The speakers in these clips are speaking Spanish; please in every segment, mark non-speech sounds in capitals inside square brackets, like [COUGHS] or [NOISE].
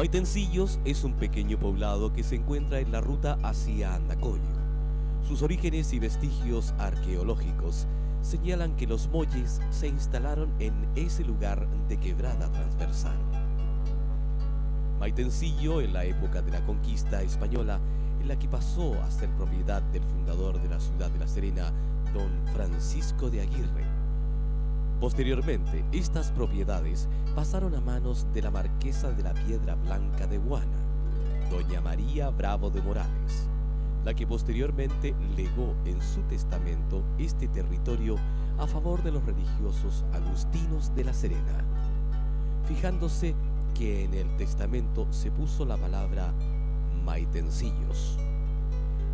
Maitencillos es un pequeño poblado que se encuentra en la ruta hacia Andacoyo. Sus orígenes y vestigios arqueológicos señalan que los molles se instalaron en ese lugar de quebrada transversal. Maitencillo, en la época de la conquista española, en la que pasó a ser propiedad del fundador de la ciudad de La Serena, don Francisco de Aguirre. Posteriormente, estas propiedades pasaron a manos de la marquesa de la Piedra Blanca de Guana, doña María Bravo de Morales, la que posteriormente legó en su testamento este territorio a favor de los religiosos agustinos de La Serena, fijándose que en el testamento se puso la palabra maitencillos.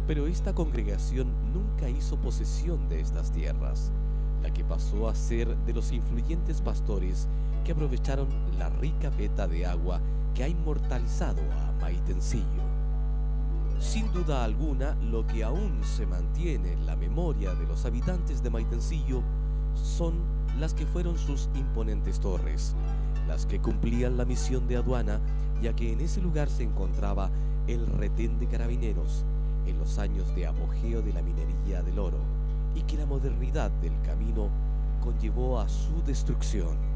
Pero esta congregación nunca hizo posesión de estas tierras, la que pasó a ser de los influyentes pastores que aprovecharon la rica veta de agua que ha inmortalizado a Maitencillo. Sin duda alguna, lo que aún se mantiene en la memoria de los habitantes de Maitencillo son las que fueron sus imponentes torres, las que cumplían la misión de aduana, ya que en ese lugar se encontraba el retén de carabineros en los años de apogeo de la minería del oro y que la modernidad del camino conllevó a su destrucción.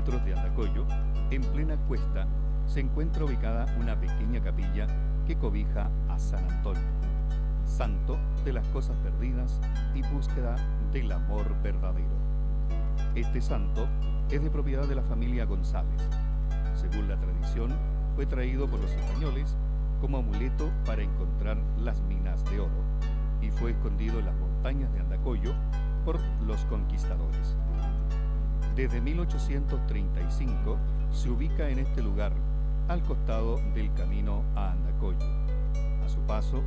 De Andacoyo, en plena cuesta, se encuentra ubicada una pequeña capilla que cobija a San Antonio, santo de las cosas perdidas y búsqueda del amor verdadero. Este santo es de propiedad de la familia González. Según la tradición, fue traído por los españoles como amuleto para encontrar las minas de oro y fue escondido en las montañas de Andacoyo por los conquistadores. Desde 1835 se ubica en este lugar, al costado del camino a Andacoyo. A su paso,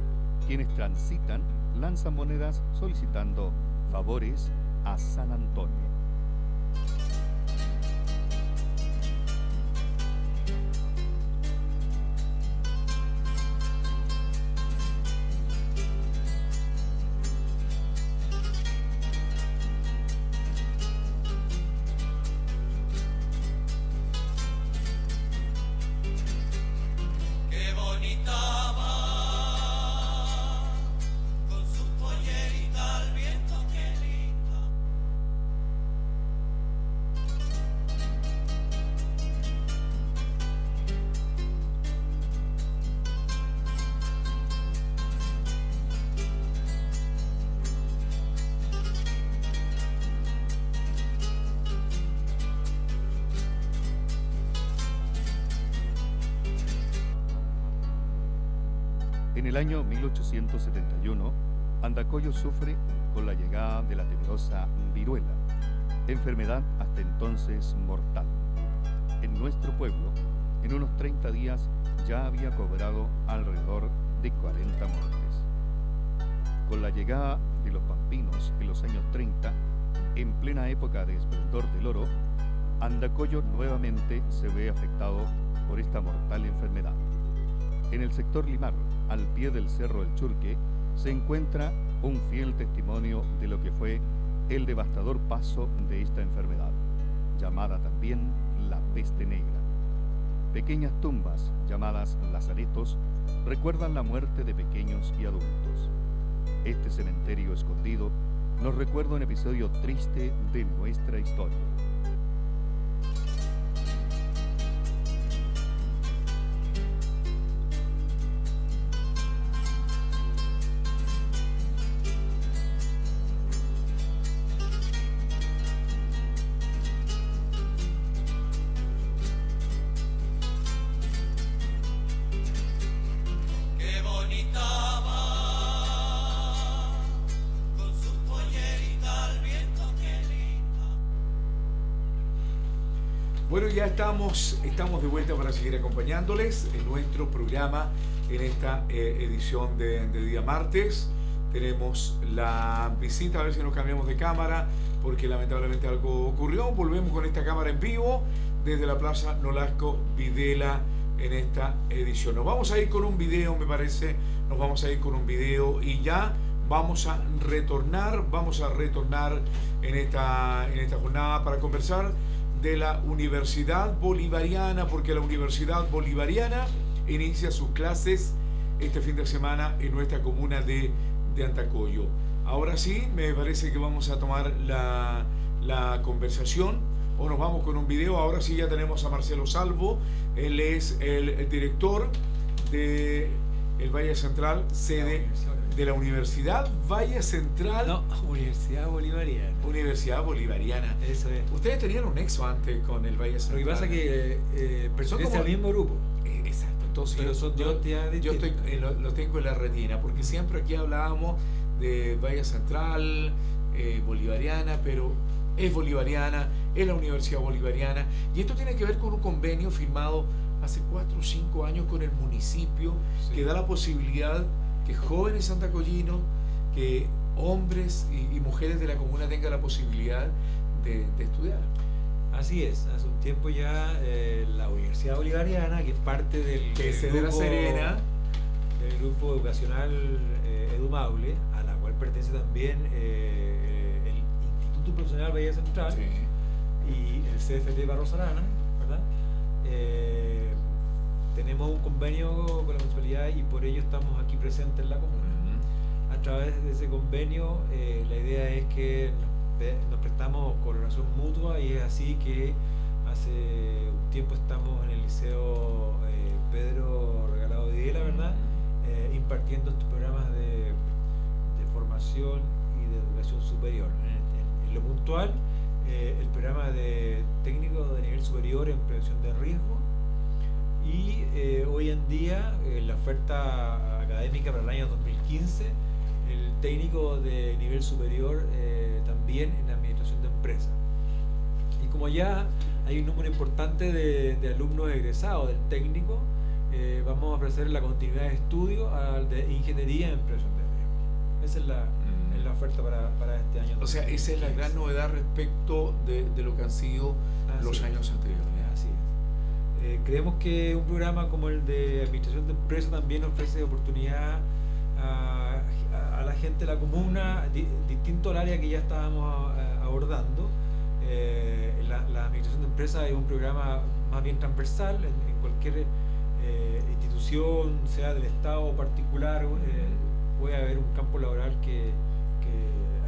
quienes transitan lanzan monedas solicitando favores a San Antonio. El año 1871, Andacoyo sufre con la llegada de la temerosa viruela, enfermedad hasta entonces mortal. En nuestro pueblo, en unos 30 días ya había cobrado alrededor de 40 muertes. Con la llegada de los pampinos en los años 30, en plena época de esplendor del oro, Andacoyo nuevamente se ve afectado por esta mortal enfermedad. En el sector Limar, al pie del Cerro del Churque, se encuentra un fiel testimonio de lo que fue el devastador paso de esta enfermedad, llamada también la peste negra. Pequeñas tumbas, llamadas lazaretos, recuerdan la muerte de pequeños y adultos. Este cementerio escondido nos recuerda un episodio triste de nuestra historia. Estamos, estamos de vuelta para seguir acompañándoles en nuestro programa en esta eh, edición de, día martes. Tenemos la visita, a ver si nos cambiamos de cámara, porque lamentablemente algo ocurrió. Volvemos con esta cámara en vivo desde la Plaza Nolasco Videla en esta edición. Nos vamos a ir con un video, me parece, nos vamos a ir con un video y ya vamos a retornar, vamos a retornar en esta, en esta jornada para conversar de la Universidad Bolivariana, porque la Universidad Bolivariana inicia sus clases este fin de semana en nuestra comuna de, de Antacoyo. Ahora sí, me parece que vamos a tomar la, la conversación o nos vamos con un video. Ahora sí ya tenemos a Marcelo Salvo, él es el director de el Valle Central, sede de la Universidad Valle Central. No, Universidad Bolivariana. Universidad Bolivariana. Eso es. Ustedes tenían un nexo antes con el Valle Central. Lo que pasa es que eh, como el mismo grupo. Eh, exacto. Entonces, Pero son yo, yo estoy, eh, lo, tengo en la retina, porque siempre aquí hablábamos de Valle Central, eh, Bolivariana, pero es bolivariana, es la Universidad Bolivariana, y esto tiene que ver con un convenio firmado hace cuatro o cinco años con el municipio que da la posibilidad que jóvenes santacollinos, que hombres y, mujeres de la comuna tengan la posibilidad de, estudiar. Así es, hace un tiempo ya eh, la Universidad Bolivariana, que es parte del, que grupo, de la Serena, del grupo educacional eh, Edumaule, a la cual pertenece también eh, el Instituto Profesional Bahía Central y el CFT Barros Arana, ¿verdad? Tenemos un convenio con la municipalidad y por ello estamos aquí presentes en la comuna. A través de ese convenio, eh, la idea es que nos, prestamos colaboración mutua y es así que hace un tiempo estamos en el Liceo eh, Pedro Regalado de Videla, ¿verdad? Eh, impartiendo estos programas de, formación y de educación superior. En, lo puntual, el programa de técnico de nivel superior en prevención de riesgo y eh, hoy en día en eh, la oferta académica para el año 2015, el técnico de nivel superior eh, también en administración de empresas. Y como ya hay un número importante de, alumnos egresados del técnico, vamos a ofrecer la continuidad de estudio al de ingeniería en empresas de riesgo. Esa es la, mm. la oferta para, para, este año. O sea, esa es la gran novedad respecto de, de lo que han sido los años anteriores. Eh, creemos que un programa como el de Administración de Empresas también ofrece oportunidad a, la gente de la comuna, distinto al área que ya estábamos abordando. Eh, la, Administración de Empresas es un programa más bien transversal en, cualquier eh, institución, sea del Estado o particular, puede haber un campo laboral que,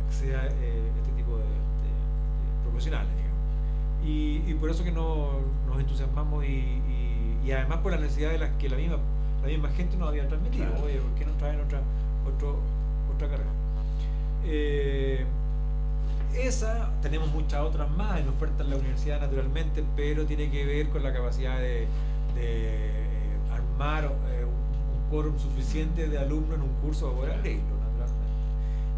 acceda a este tipo de profesionales y, por eso que no, nos entusiasmamos y, y, además por la necesidad de las que la misma, la misma gente nos había transmitido. Oye, ¿por qué no traen otra, otro, otra carrera? Eh, esa, tenemos muchas otras más en oferta en la universidad naturalmente, pero tiene que ver con la capacidad de, de armar eh, un, quórum suficiente de alumnos en un curso de arreglo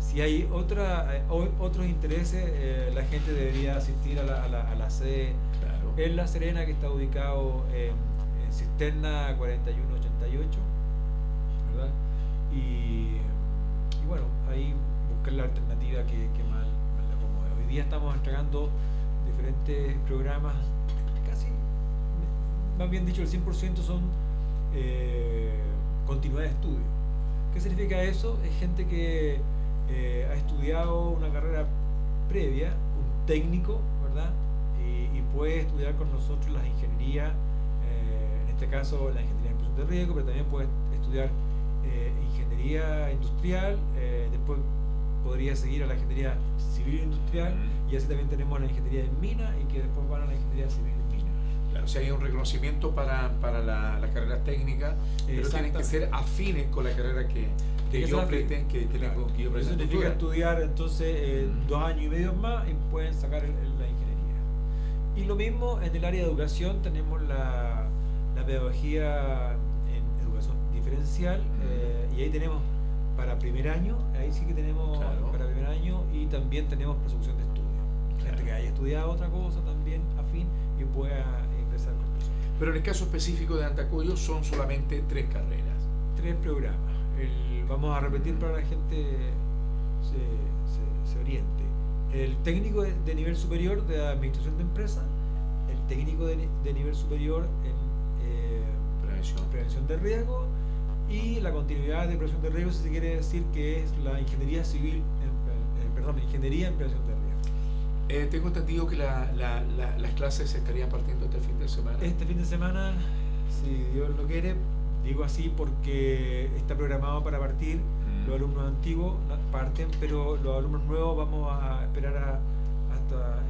si hay otra, eh, otros intereses, eh, la gente debería asistir a la, a la, sede en La Serena, que está ubicado en, Cisterna 4188, ¿verdad? Y, bueno, ahí buscar la alternativa que, que más, la acomode. Hoy día estamos entregando diferentes programas, casi, más bien dicho, el 100% son eh, continuidad de estudio. ¿Qué significa eso? Es gente que eh, ha estudiado una carrera previa, un técnico, ¿verdad? Y, puede estudiar con nosotros las ingenierías, eh, en este caso la ingeniería de de riesgo, pero también puede estudiar eh, ingeniería industrial, después podría seguir a la ingeniería civil industrial y así también tenemos la ingeniería en mina y que después van a la ingeniería civil en o sea, hay un reconocimiento para, para la, las carreras técnicas, pero tienen que ser afines con la carrera que, que yo pretendo que, que, claro. que yo Eso significa estudiar entonces eh, dos años y medio más y pueden sacar la ingeniería. Y lo mismo en el área de educación tenemos la, la pedagogía en educación diferencial eh, y ahí tenemos para primer año, ahí sí que tenemos para primer año y también tenemos prosecución de estudio. Gente que haya estudiado otra cosa también afín y pueda ingresar con eso. Pero en el caso específico de Antacoyo son solamente tres carreras. Tres programas. Vamos a repetir para que la gente se, oriente. El técnico de, nivel superior de administración de empresas, el técnico de, nivel superior en eh, prevención. prevención de riesgo y la continuidad de prevención de riesgo, si se quiere decir que es la ingeniería civil, en, perdón, ingeniería en prevención de riesgo. Eh, tengo entendido que las clases se estarían partiendo este fin de semana. Este fin de semana, si Dios lo quiere, digo así porque está programado para partir. Mm. Los alumnos antiguos parten, pero los alumnos nuevos vamos a esperar hasta,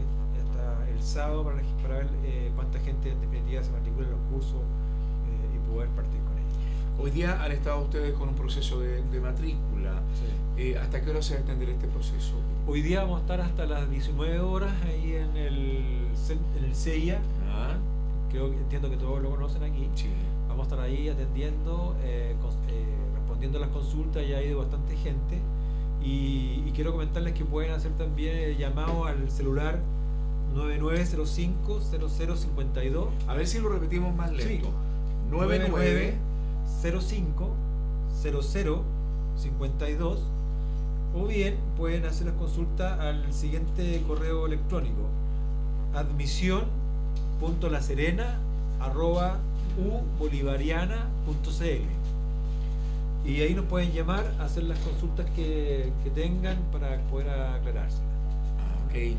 el sábado para, ver eh, cuánta gente en definitiva se matricula en los cursos eh, y poder partir con Hoy día han estado ustedes con un proceso de, matrícula. Eh, ¿Hasta qué hora se va a extender este proceso? Hoy día vamos a estar hasta las 19 horas ahí en el, en el CIA. Ah. Creo, entiendo que todos lo conocen aquí. Vamos a estar ahí atendiendo, eh, eh, respondiendo a las consultas, ya hay de bastante gente. Y, quiero comentarles que pueden hacer también llamado al celular 9905-0052. A ver si lo repetimos más lento. 99 05 00 52 o bien pueden hacer la consulta al siguiente correo electrónico admisión.laserena arroba y ahí nos pueden llamar a hacer las consultas que, tengan para poder aclararse Ok.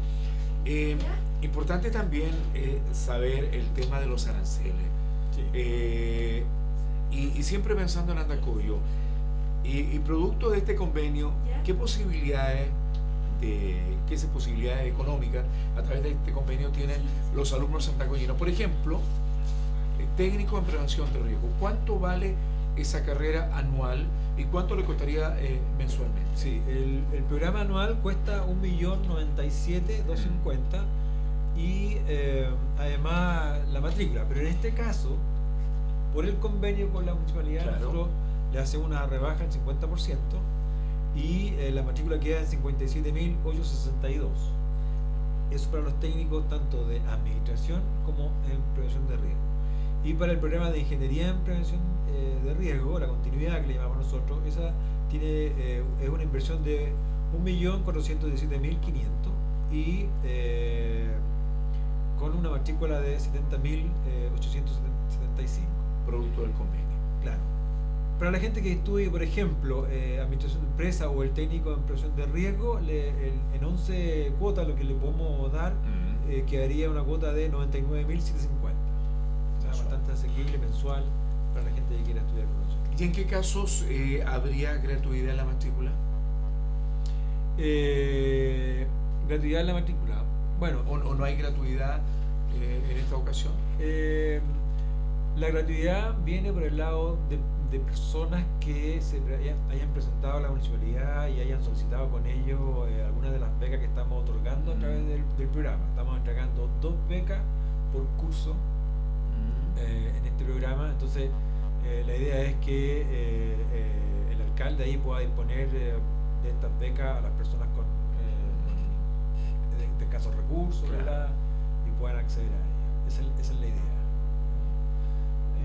Eh, importante también eh, saber el tema de los aranceles. Eh, y, siempre pensando en Andacoyo, y, producto de este convenio, ¿qué posibilidades de qué posibilidades económicas a través de este convenio tienen los alumnos santacoyinos? Por ejemplo, técnico en prevención de riesgo, ¿cuánto vale esa carrera anual y cuánto le costaría eh, mensualmente? Sí, el, el, programa anual cuesta 1.097.250 y eh, además la matrícula, pero en este caso por el convenio con la municipalidad, nosotros le hacemos una rebaja del 50% y eh, la matrícula queda en 57.862. Eso para los técnicos tanto de administración como en prevención de riesgo. Y para el programa de ingeniería en prevención eh, de riesgo, la continuidad que le llamamos nosotros, esa tiene, eh, es una inversión de 1.417.500 y con una matrícula de 70.875 producto del convenio. Claro. Para la gente que estudie, por ejemplo, eh, administración de empresa o el técnico de prevención de riesgo, en 11 cuotas lo que le podemos dar eh, quedaría una cuota de 99.750. Bastante asequible mensual para la gente que quiera estudiar con nosotros. ¿Y en qué casos eh, habría gratuidad en la matrícula? gratuidad en la matrícula. Bueno. ¿O, no hay gratuidad en esta ocasión? La gratuidad viene por el lado de, personas que se hayan, presentado a la municipalidad y hayan solicitado con ellos eh, algunas de las becas que estamos otorgando a través del, programa. Estamos entregando dos becas por curso eh, en este programa. Entonces, eh, la idea es que el alcalde ahí pueda disponer de estas becas a las personas con de, escasos recursos y puedan acceder a ellas. esa es la idea.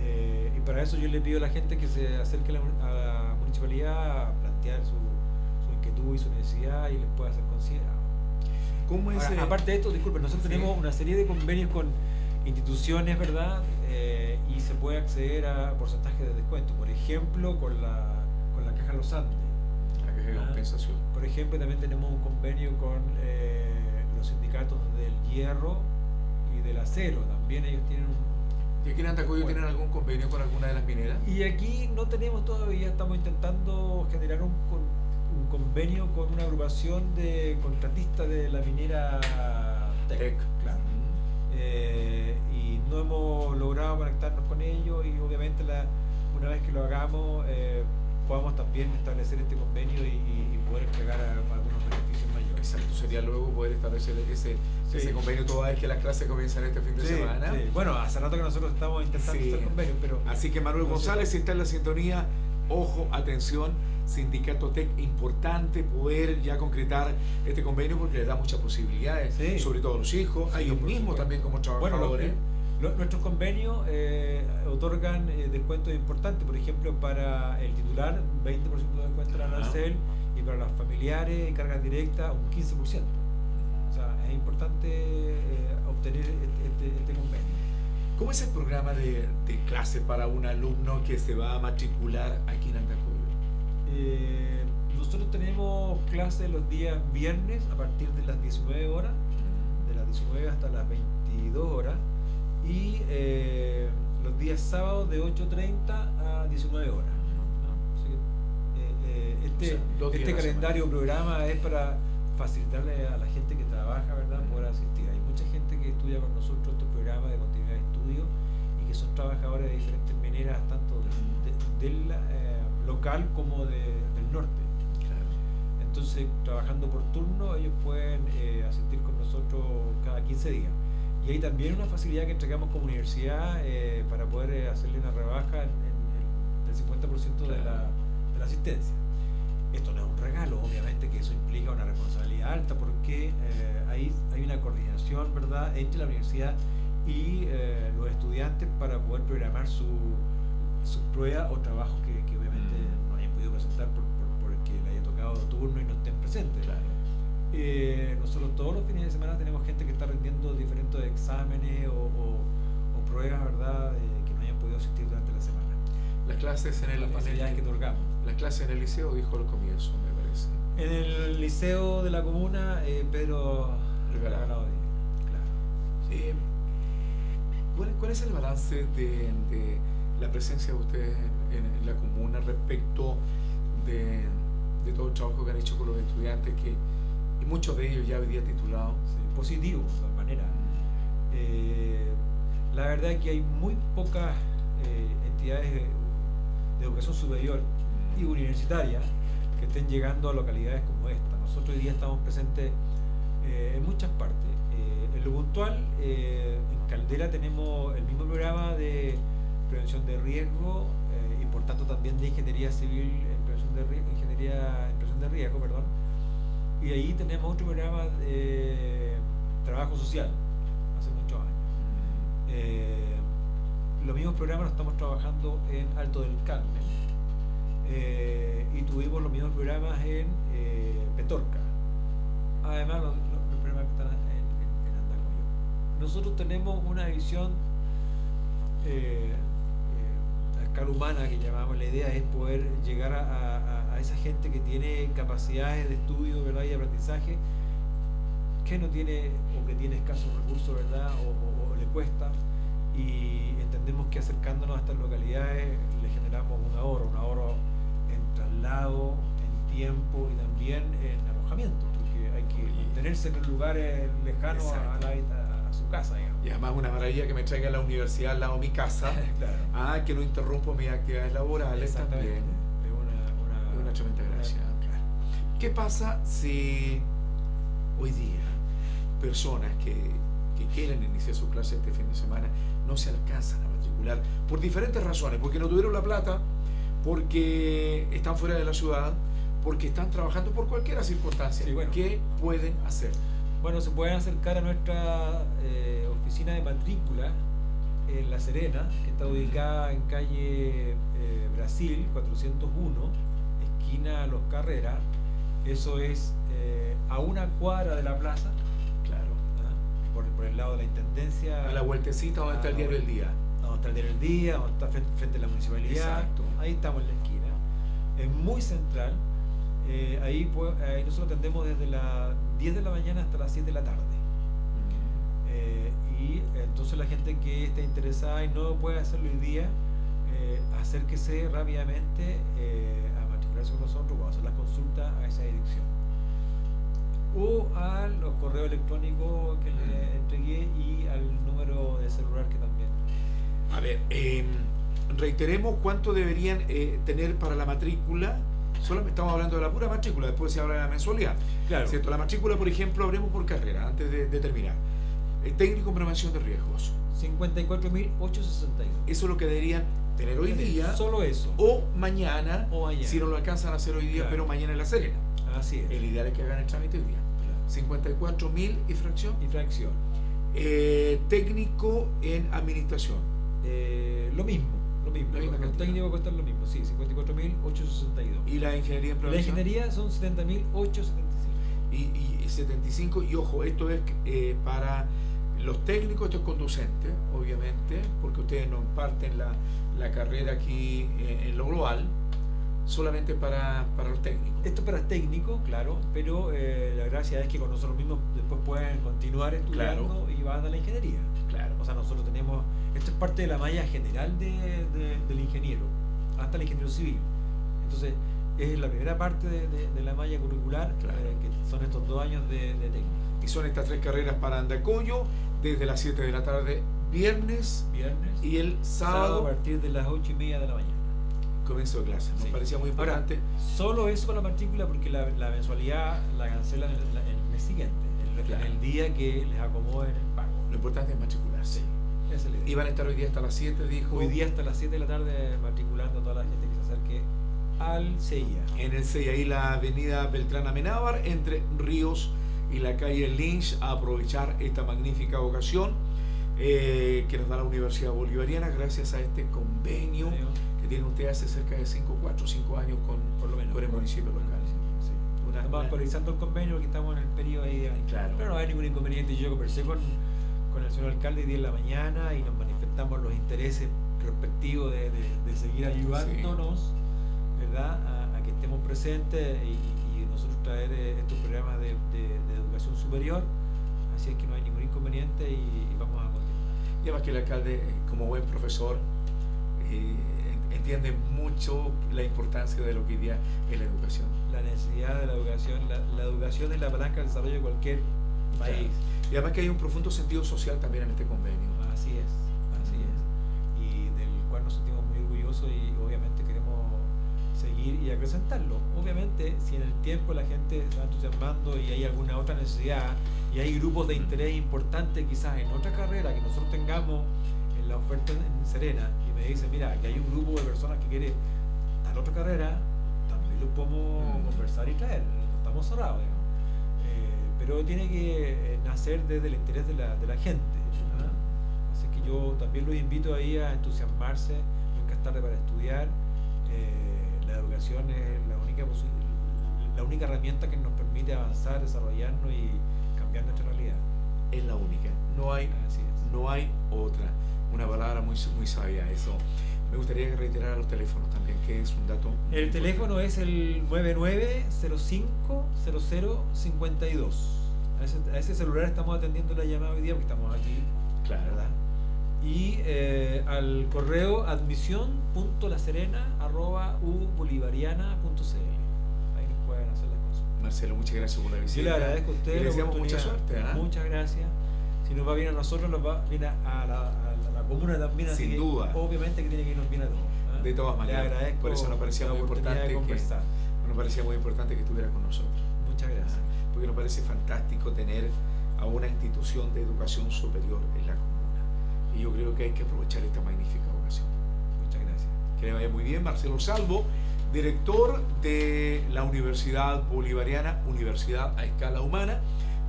Eh, y para eso yo le pido a la gente que se acerque a la, municipalidad a plantear su, inquietud y su necesidad y les pueda hacer considerado. ¿Cómo es, aparte de esto, disculpen, nosotros tenemos una serie de convenios con instituciones, ¿verdad? Y se puede acceder a porcentajes de descuento. Por ejemplo, con la, con la Caja Los Andes. La Caja de ah, Compensación. Por ejemplo, también tenemos un convenio con eh, los sindicatos del hierro y del acero. También ellos tienen un ¿Y aquí en Antacoyo tienen algún convenio con alguna de las mineras? Y aquí no tenemos todavía, estamos intentando generar un, un convenio con una agrupación de contratistas de la minera Tech. claro. Eh, no hemos logrado conectarnos con ellos y obviamente la, una vez que lo hagamos eh, podamos también establecer este convenio y, poder entregar algunos beneficios mayores. Exacto, sería luego poder establecer ese, ese convenio toda vez que las clases comienzan este fin de semana. Bueno, hace rato que nosotros estamos intentando hacer convenio, pero... Así que Manuel González, si está en la sintonía, ojo, atención, Sindicato TEC, importante poder ya concretar este convenio porque les da muchas posibilidades, sobre todo a los hijos, a ellos mismos también como trabajadores. Nuestros convenios eh, otorgan eh, descuentos importantes, por ejemplo, para el titular, 20% de descuento en arancel y para los familiares cargas directas, un 15%. O sea, es importante eh, obtener este, este, este, convenio. ¿Cómo es el programa de, de, clase para un alumno que se va a matricular aquí en Andacoyo? Eh, nosotros tenemos clases los días viernes a partir de las 19 horas, de las 19 hasta las 22 horas, y eh, los días sábados de 8.30 a 19 horas. Eh, este, este calendario programa es para facilitarle a la gente que trabaja, ¿verdad?, poder asistir. Hay mucha gente que estudia con nosotros estos programas de continuidad de estudio y que son trabajadores de diferentes maneras, tanto de, de, local como de, del norte. Entonces, trabajando por turno, ellos pueden eh, asistir con nosotros cada 15 días. Y hay también una facilidad que entregamos como universidad eh, para poder eh, hacerle una rebaja en, del 50% de la, de la asistencia. Esto no es un regalo, obviamente que eso implica una responsabilidad alta porque hay, hay una coordinación ¿verdad? entre la universidad y los estudiantes para poder programar sus su pruebas o trabajos que, que no hayan podido presentar por, porque le haya tocado turno y no estén presentes. Eh, nosotros todos los fines de semana tenemos gente que está rindiendo diferentes exámenes o, pruebas, ¿verdad?, eh, que no hayan podido asistir durante la semana. Las clases en el, que otorgamos. Las clases en el liceo, dijo al comienzo, me parece. En el liceo de la comuna, eh, Pedro Regalado. Claro. ¿cuál, ¿cuál, es el balance de, de la presencia de ustedes en, la comuna respecto de, todo el trabajo que han hecho con los estudiantes, que y muchos de ellos ya hoy día titulados. positivos, de todas maneras. Eh, la verdad es que hay muy pocas eh, entidades de, educación superior y universitaria que estén llegando a localidades como esta. Nosotros hoy día estamos presentes eh, en muchas partes. en lo puntual, en Caldera tenemos el mismo programa de prevención de riesgo eh, y por tanto también de ingeniería civil en prevención de riesgo, ingeniería en prevención de riesgo, perdón. Y ahí tenemos otro programa de trabajo social, hace muchos años. Eh, los mismos programas los estamos trabajando en Alto del Carmen eh, y tuvimos los mismos programas en Petorca. Además, los, programas que están en, en, Nosotros tenemos una visión escala humana que llamamos, la idea es poder llegar a, esa gente que tiene capacidades de estudio ¿verdad? y aprendizaje que no tiene o que tiene escasos recursos ¿verdad? O, le cuesta y entendemos que acercándonos a estas localidades le generamos un ahorro, un ahorro en traslado, en tiempo y también en alojamiento, porque hay que mantenerse en lugares lejanos a, la, su casa. Y además una maravilla que me traiga la universidad al lado de mi casa, [LAUGHS] ah, que no interrumpo mis actividades laborales también. ¿Qué pasa si hoy día personas que, que quieren iniciar su clase este fin de semana no se alcanzan a matricular por diferentes razones? Porque no tuvieron la plata, porque están fuera de la ciudad, porque están trabajando por cualquier circunstancia. ¿Qué pueden hacer? Bueno, se pueden acercar a nuestra eh, oficina de matrícula en La Serena, que está ubicada en calle eh, Brasil 401, esquina Los Carreras. Eso es eh, a una cuadra de la plaza. Claro. ¿ah? Por, el lado de la intendencia. A la vueltecita donde está el diario del día. Donde está el diario del día, donde está frente, a la municipalidad. Exacto. Ahí estamos en la esquina. Es muy central eh, ahí, nosotros atendemos desde las 10 de la mañana hasta las 7 de la tarde. Eh, y entonces la gente que esté interesada y no puede hacerlo hoy día, eh, acérquese rápidamente a matricularse con nosotros o hacer las consultas a esa dirección. O a los correos electrónicos que le entregué y al número de celular que también. A ver, em, reiteremos cuánto deberían tener para la matrícula Solo estamos hablando de la pura matrícula, después se habla de la mensualidad. Claro. ¿Cierto? La matrícula, por ejemplo, hablemos por carrera, antes de, terminar. El técnico en prevención de riesgos. 54.862. Eso es lo que deberían tener hoy día. Solo eso. O mañana, O mañana. si no lo alcanzan a hacer hoy día, Claro. pero mañana en La Serena. Así es. El ideal es que hagan el trámite hoy día. 54 mil y fracción. Infracción. Eh, técnico en administración. Eh, lo mismo, lo mismo. Cantidad. técnicos cuestan lo mismo, sí, 54.862. Y la ingeniería en La ingeniería son 70.875. y, y 75 y ojo esto es eh, para los técnicos esto es conducente obviamente porque ustedes no imparten la, la carrera aquí eh, en lo global solamente para, para los técnicos Esto es para técnico, claro, pero eh, la gracia es que con nosotros mismos después pueden continuar estudiando y van a la ingeniería. claro O sea, nosotros tenemos, esto es parte de la malla general de, de- del ingeniero, hasta el ingeniero civil. Entonces, es la primera parte de, de- la malla curricular, Claro. eh, que son estos dos años de, de técnico. y son estas tres carreras para Andacoyo desde las 7 de la tarde viernes Viernes y el sábado a sábado partir de las 8 y media de la mañana. comienzo de clase nos Sí. parecía muy Ahora, importante Solo eso con la matrícula porque la, la mensualidad la cancelan el, mes siguiente, en, el- Claro. en el día que les acomode en el pago. lo importante es matricularse Esa es la idea. y van a estar hoy día hasta las 7 dijo Hoy día hasta las 7 de la tarde matriculando a toda la gente que se acerque al CIA. en el CEI, ahí la avenida Beltrán Amenábar, entre Ríos y la calle Lynch, a aprovechar esta magnífica ocasión eh, que nos da la Universidad Bolivariana gracias a este convenio que tiene usted hace cerca de 5, 4, 5 años con, Por lo menos. con el municipio local. sí. Una- Estamos una- actualizando el convenio porque estamos en el periodo ahí. de- Claro. Pero no hay ningún inconveniente. Yo conversé con, con el señor alcalde hoy día en la mañana y nos manifestamos los intereses respectivos de, de- de seguir ayudándonos, ¿verdad? A, a que estemos presentes y, y nosotros traer eh, estos programas de, de- de educación superior. Así es que no hay ningún inconveniente y, y vamos a continuar. Y además que el alcalde, eh, como buen profesor, eh, entiende mucho la importancia de lo que día es la educación. La necesidad de la educación, la, la educación es la palanca del desarrollo de cualquier país. Y además que hay un profundo sentido social también en este convenio. Así es, así es. Y del cual nos sentimos muy orgullosos y obviamente queremos seguir y acrecentarlo. Obviamente, si en el tiempo la gente se va entusiasmando y hay alguna otra necesidad y hay grupos de interés importantes quizás en otra carrera que nosotros tengamos en la oferta en Serena y me dicen, mira, que hay un grupo de personas que quiere tal otra carrera, también lo podemos Mm. conversar y traer, no estamos cerrados. Eh, pero tiene que eh, nacer desde el interés de la, de la gente. ¿ah? Así que yo también los invito ahí a entusiasmarse, nunca es tarde para estudiar. Eh, la educación es la única, la única herramienta que nos permite avanzar, desarrollarnos y. Es la única. No hay no hay otra. Una palabra muy, muy sabia eso. Me gustaría que reiterara los teléfonos también, que es un dato. El importante. teléfono es el 99050052. A ese, a ese celular estamos atendiendo la llamada hoy día porque estamos aquí, Claro. ¿verdad? Y eh, al correo admisión.laserena.ubolivariana.cl. Ahí nos pueden hacer las. Marcelo, muchas gracias por la visita. Yo le agradezco a Y ustedes. le deseamos mucha suerte. ¿ah? Muchas gracias. Si nos va bien a nosotros, nos va bien a a la, a la comuna también. así Sin que duda. Obviamente que tiene que irnos bien a todos. ¿ah? De todas maneras. Le agradezco Por eso nos parecía muy importante que-. Nos parecía muy importante que estuviera con nosotros. Muchas gracias. Porque nos parece fantástico tener a una institución de educación superior en la comuna. Y yo creo que hay que aprovechar esta magnífica ocasión. Muchas gracias. Que le vaya muy bien, Marcelo Salvo, director de la Universidad Bolivariana, Universidad a Escala Humana,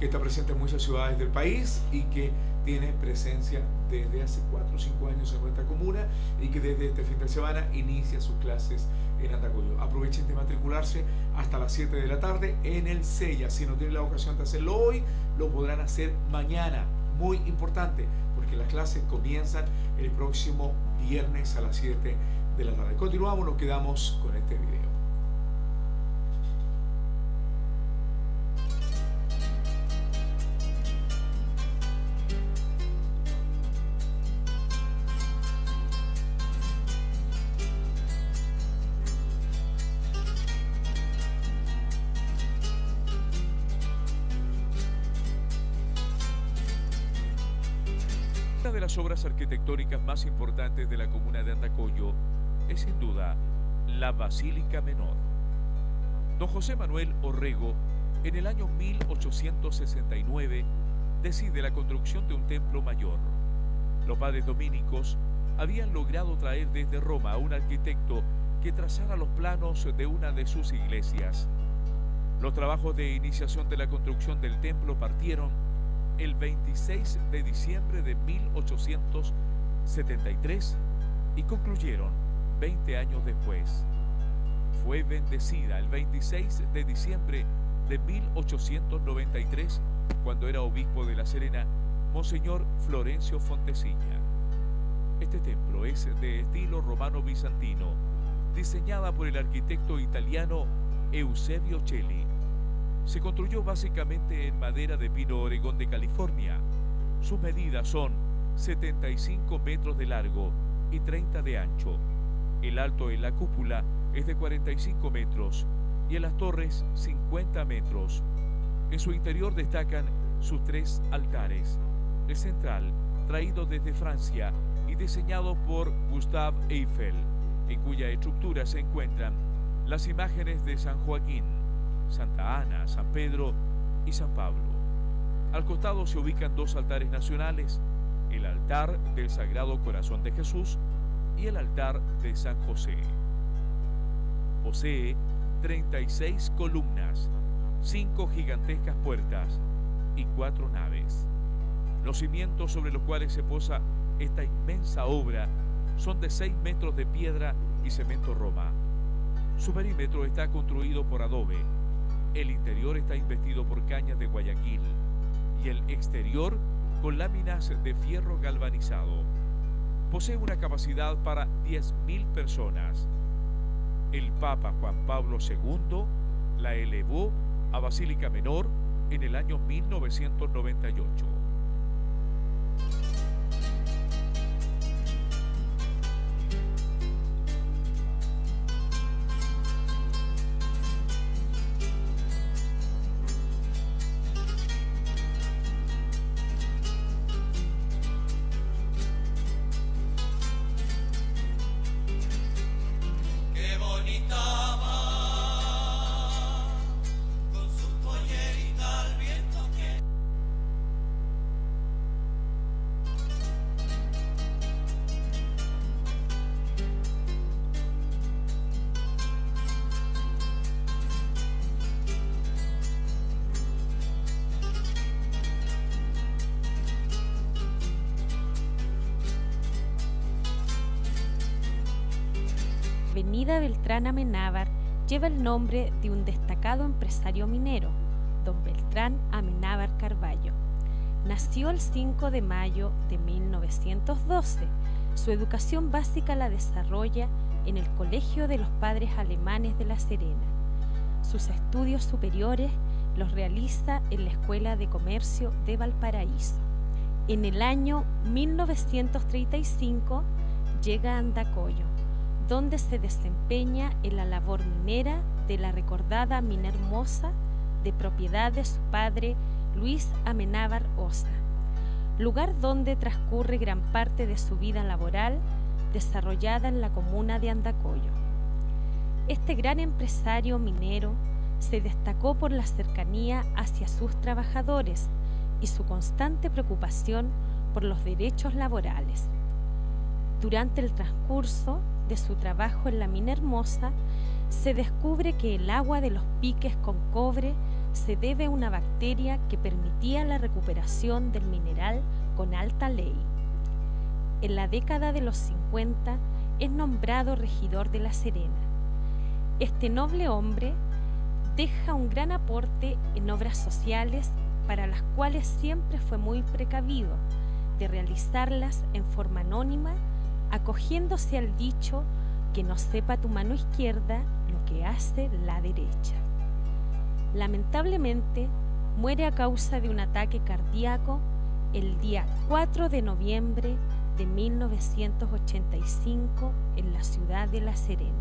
que está presente en muchas ciudades del país y que tiene presencia desde hace 4 o 5 años en nuestra comuna y que desde este fin de semana inicia sus clases en Andacoyo. Aprovechen de matricularse hasta las 7 de la tarde en el SEIA. Si no tienen la ocasión de hacerlo hoy, lo podrán hacer mañana. Muy importante, porque las clases comienzan el próximo viernes a las 7 de la. Continuamos, nos quedamos con este video. De las obras arquitectónicas más importantes de la comuna de Andacoyo es sin duda la Basílica Menor. Don José Manuel Orrego, en el año 1869, decide la construcción de un templo mayor. Los padres dominicos habían logrado traer desde Roma a un arquitecto que trazara los planos de una de sus iglesias. Los trabajos de iniciación de la construcción del templo partieron el 26 de diciembre de 1873 y concluyeron 20 años después. Fue bendecida el 26 de diciembre de 1893 cuando era obispo de La Serena, Monseñor Florencio Fontecilla. Este templo es de estilo romano bizantino, diseñada por el arquitecto italiano Eusebio Celli. Se construyó básicamente en madera de pino Oregón de California. Sus medidas son 75 metros de largo y 30 de ancho. El alto en la cúpula es de 45 metros y en las torres 50 metros. En su interior destacan sus tres altares. El central, traído desde Francia y diseñado por Gustave Eiffel, en cuya estructura se encuentran las imágenes de San Joaquín, Santa Ana, San Pedro y San Pablo. Al costado se ubican dos altares nacionales, el altar del Sagrado Corazón de Jesús y el altar de San José. Posee 36 columnas, 5 gigantescas puertas y 4 naves. Los cimientos sobre los cuales se posa esta inmensa obra son de 6 metros de piedra y cemento Roma. Su perímetro está construido por adobe. El interior está investido por cañas de Guayaquil y el exterior con láminas de fierro galvanizado. Posee una capacidad para 10.000 personas. El Papa Juan Pablo II la elevó a Basílica Menor en el año 1998. Avenida Beltrán Amenábar lleva el nombre de un destacado empresario minero, don Beltrán Amenábar Carballo. Nació el 5 de mayo de 1912. Su educación básica la desarrolla en el Colegio de los Padres Alemanes de La Serena. Sus estudios superiores los realiza en la Escuela de Comercio de Valparaíso. En el año 1935 llega a Andacoyo donde se desempeña en la labor minera de la recordada mina hermosa de propiedad de su padre Luis Amenábar Osa, lugar donde transcurre gran parte de su vida laboral desarrollada en la comuna de Andacoyo. Este gran empresario minero se destacó por la cercanía hacia sus trabajadores y su constante preocupación por los derechos laborales. Durante el transcurso de su trabajo en la mina hermosa, se descubre que el agua de los piques con cobre se debe a una bacteria que permitía la recuperación del mineral con alta ley. En la década de los 50 es nombrado regidor de La Serena. Este noble hombre deja un gran aporte en obras sociales para las cuales siempre fue muy precavido de realizarlas en forma anónima acogiéndose al dicho que no sepa tu mano izquierda lo que hace la derecha. Lamentablemente, muere a causa de un ataque cardíaco el día 4 de noviembre de 1985 en la ciudad de La Serena.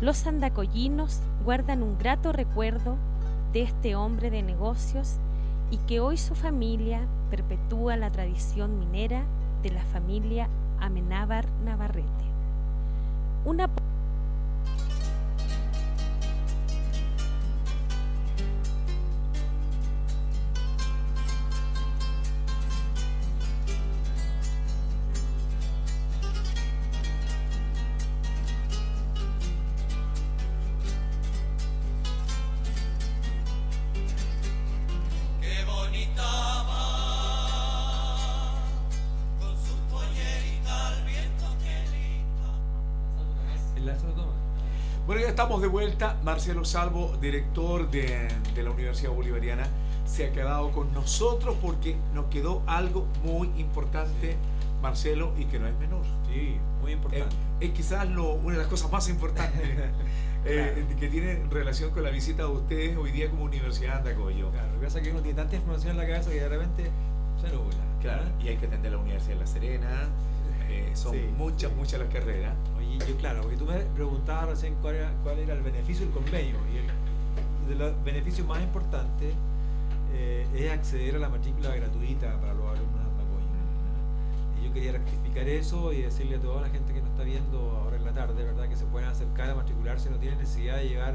Los andacollinos guardan un grato recuerdo de este hombre de negocios y que hoy su familia perpetúa la tradición minera de la familia Amenábar Navarrete. Una Bueno, ya estamos de vuelta. Marcelo Salvo, director de, de, la Universidad Bolivariana, se ha quedado con nosotros porque nos quedó algo muy importante, Marcelo, y que no es menor. Sí, muy importante. Es, quizás lo, una de las cosas más importantes [LAUGHS] eh, que tiene relación con la visita de ustedes hoy día como Universidad de Andacoyo. Claro, lo que pasa es que uno tiene tanta información en la cabeza que de repente se. Claro, y hay que atender la Universidad de La Serena. Eh, son muchas, muchas las carreras. Oye, yo claro, porque tú me preguntabas recién cuál era, cuál era el beneficio del convenio. Y el, de los beneficios más importantes eh, es acceder a la matrícula gratuita para los alumnos de Andacoyo. Y yo quería rectificar eso y decirle a toda la gente que nos está viendo ahora en la tarde, ¿verdad? Que se pueden acercar a matricularse, no tienen necesidad de llevar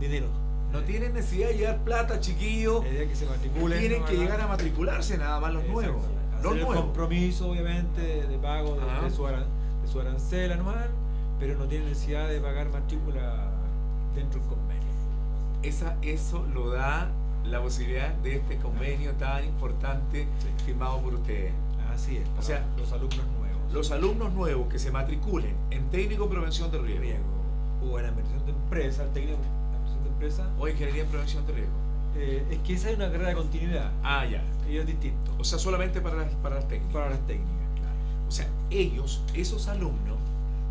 dinero. No tienen necesidad de llevar plata, chiquillos. que se matriculen. Tienen que llegar a matricularse nada más los nuevos. Los el compromiso, obviamente, de, pago de, su, de su arancel anual, pero no tienen necesidad de pagar matrícula dentro del convenio. Esa, eso lo da la posibilidad de este convenio tan importante firmado por ustedes. Así es. O sea, los alumnos nuevos. Los alumnos nuevos que se matriculen en técnico en prevención de riesgo. O en administración de empresa, técnico de empresa. O ingeniería en prevención de riesgo. Eh, es que esa es una carrera de continuidad. Ah, ya. Y es distinto. O sea, solamente para las, para las técnicas. Para las técnicas, claro. O sea, ellos, esos alumnos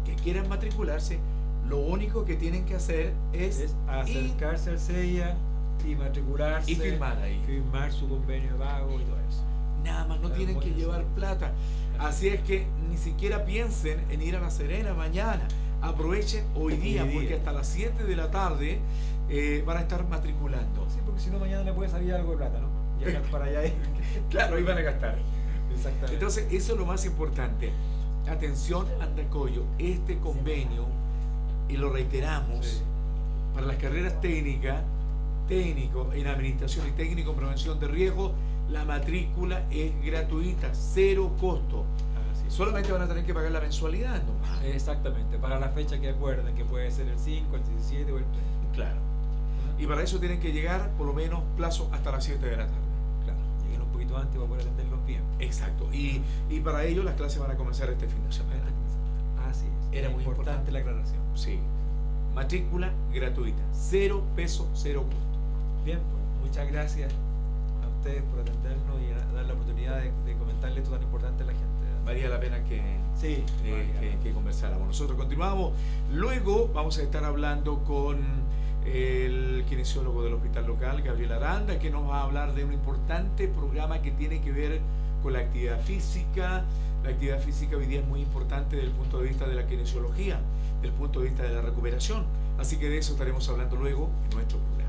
que quieran matricularse, lo único que tienen que hacer es, acercarse al CEIA y matricularse. Y firmar ahí. Firmar su convenio de pago y todo eso. Nada más, no tienen que llevar plata. Así es que ni siquiera piensen en ir a La Serena mañana. Aprovechen hoy día, porque hasta las 7 de la tarde eh, van a estar matriculando. Sí, porque si no mañana le puede salir algo de plata, ¿no? Llegan [LAUGHS] para allá. claro, ahí van a gastar. Exactamente. Entonces, eso es lo más importante. Atención, Andacoyo, este convenio, y lo reiteramos, para las carreras técnicas, técnico en administración y técnico en prevención de riesgo, la matrícula es gratuita, cero costo. Solamente van a tener que pagar la mensualidad, ¿no? Exactamente, para la fecha que acuerden, que puede ser el 5, el 17 o el 30. Claro. Y para eso tienen que llegar por lo menos plazo hasta las 7 de la tarde. Poquito antes para poder atenderlos bien. Exacto. Y, y para ello las clases van a comenzar este fin de semana. Así es. Era muy importante, la aclaración. Sí. Matrícula gratuita. Cero peso, cero costo. Bien, pues muchas gracias a ustedes por atendernos y dar la oportunidad de, de comentarle esto tan importante a la gente. Valía la pena que, sí, eh, que conversáramos. Nosotros continuamos. Luego vamos a estar hablando con el kinesiólogo del hospital local, Gabriel Aranda, que nos va a hablar de un importante programa que tiene que ver con la actividad física. La actividad física hoy día es muy importante desde el punto de vista de la kinesiología, desde el punto de vista de la recuperación. Así que de eso estaremos hablando luego en nuestro programa.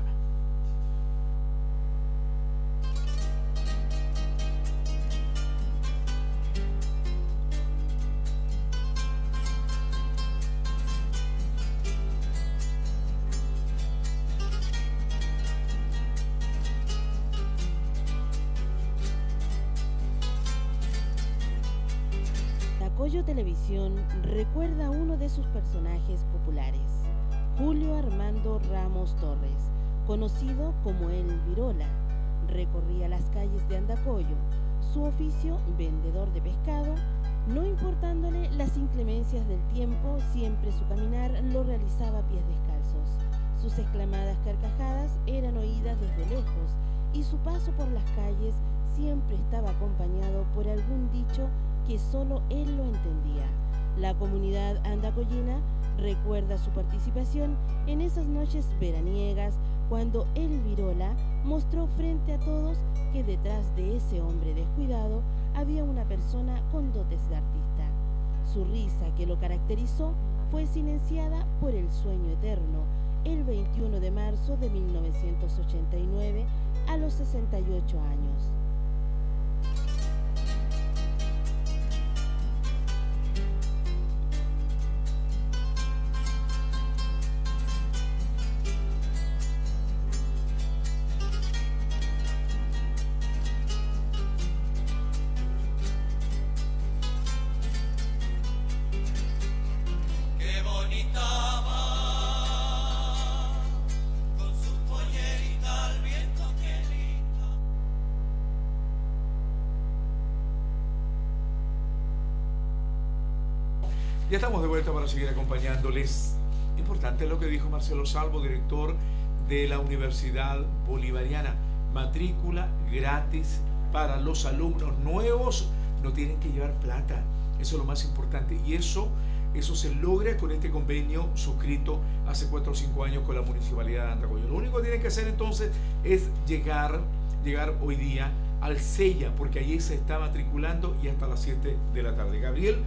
De sus personajes populares, Julio Armando Ramos Torres, conocido como El Virola. Recorría las calles de Andacoyo, su oficio vendedor de pescado, no importándole las inclemencias del tiempo, siempre su caminar lo realizaba a pies descalzos. Sus exclamadas carcajadas eran oídas desde lejos y su paso por las calles siempre estaba acompañado por algún dicho que solo él lo entendía. La comunidad andacoyina recuerda su participación en esas noches veraniegas cuando el Virola mostró frente a todos que detrás de ese hombre descuidado había una persona con dotes de artista. Su risa que lo caracterizó fue silenciada por el sueño eterno el 21 de marzo de 1989 a los 68 años. Estamos de vuelta para seguir acompañándoles. Importante lo que dijo Marcelo Salvo, director de la Universidad Bolivariana. Matrícula gratis para los alumnos nuevos. No tienen que llevar plata. Eso es lo más importante. Y eso, eso se logra con este convenio suscrito hace 4 o 5 años con la Municipalidad de Andacoyo. Lo único que tienen que hacer entonces es llegar, llegar hoy día al Sella, porque allí se está matriculando y hasta las 7 de la tarde. Gabriel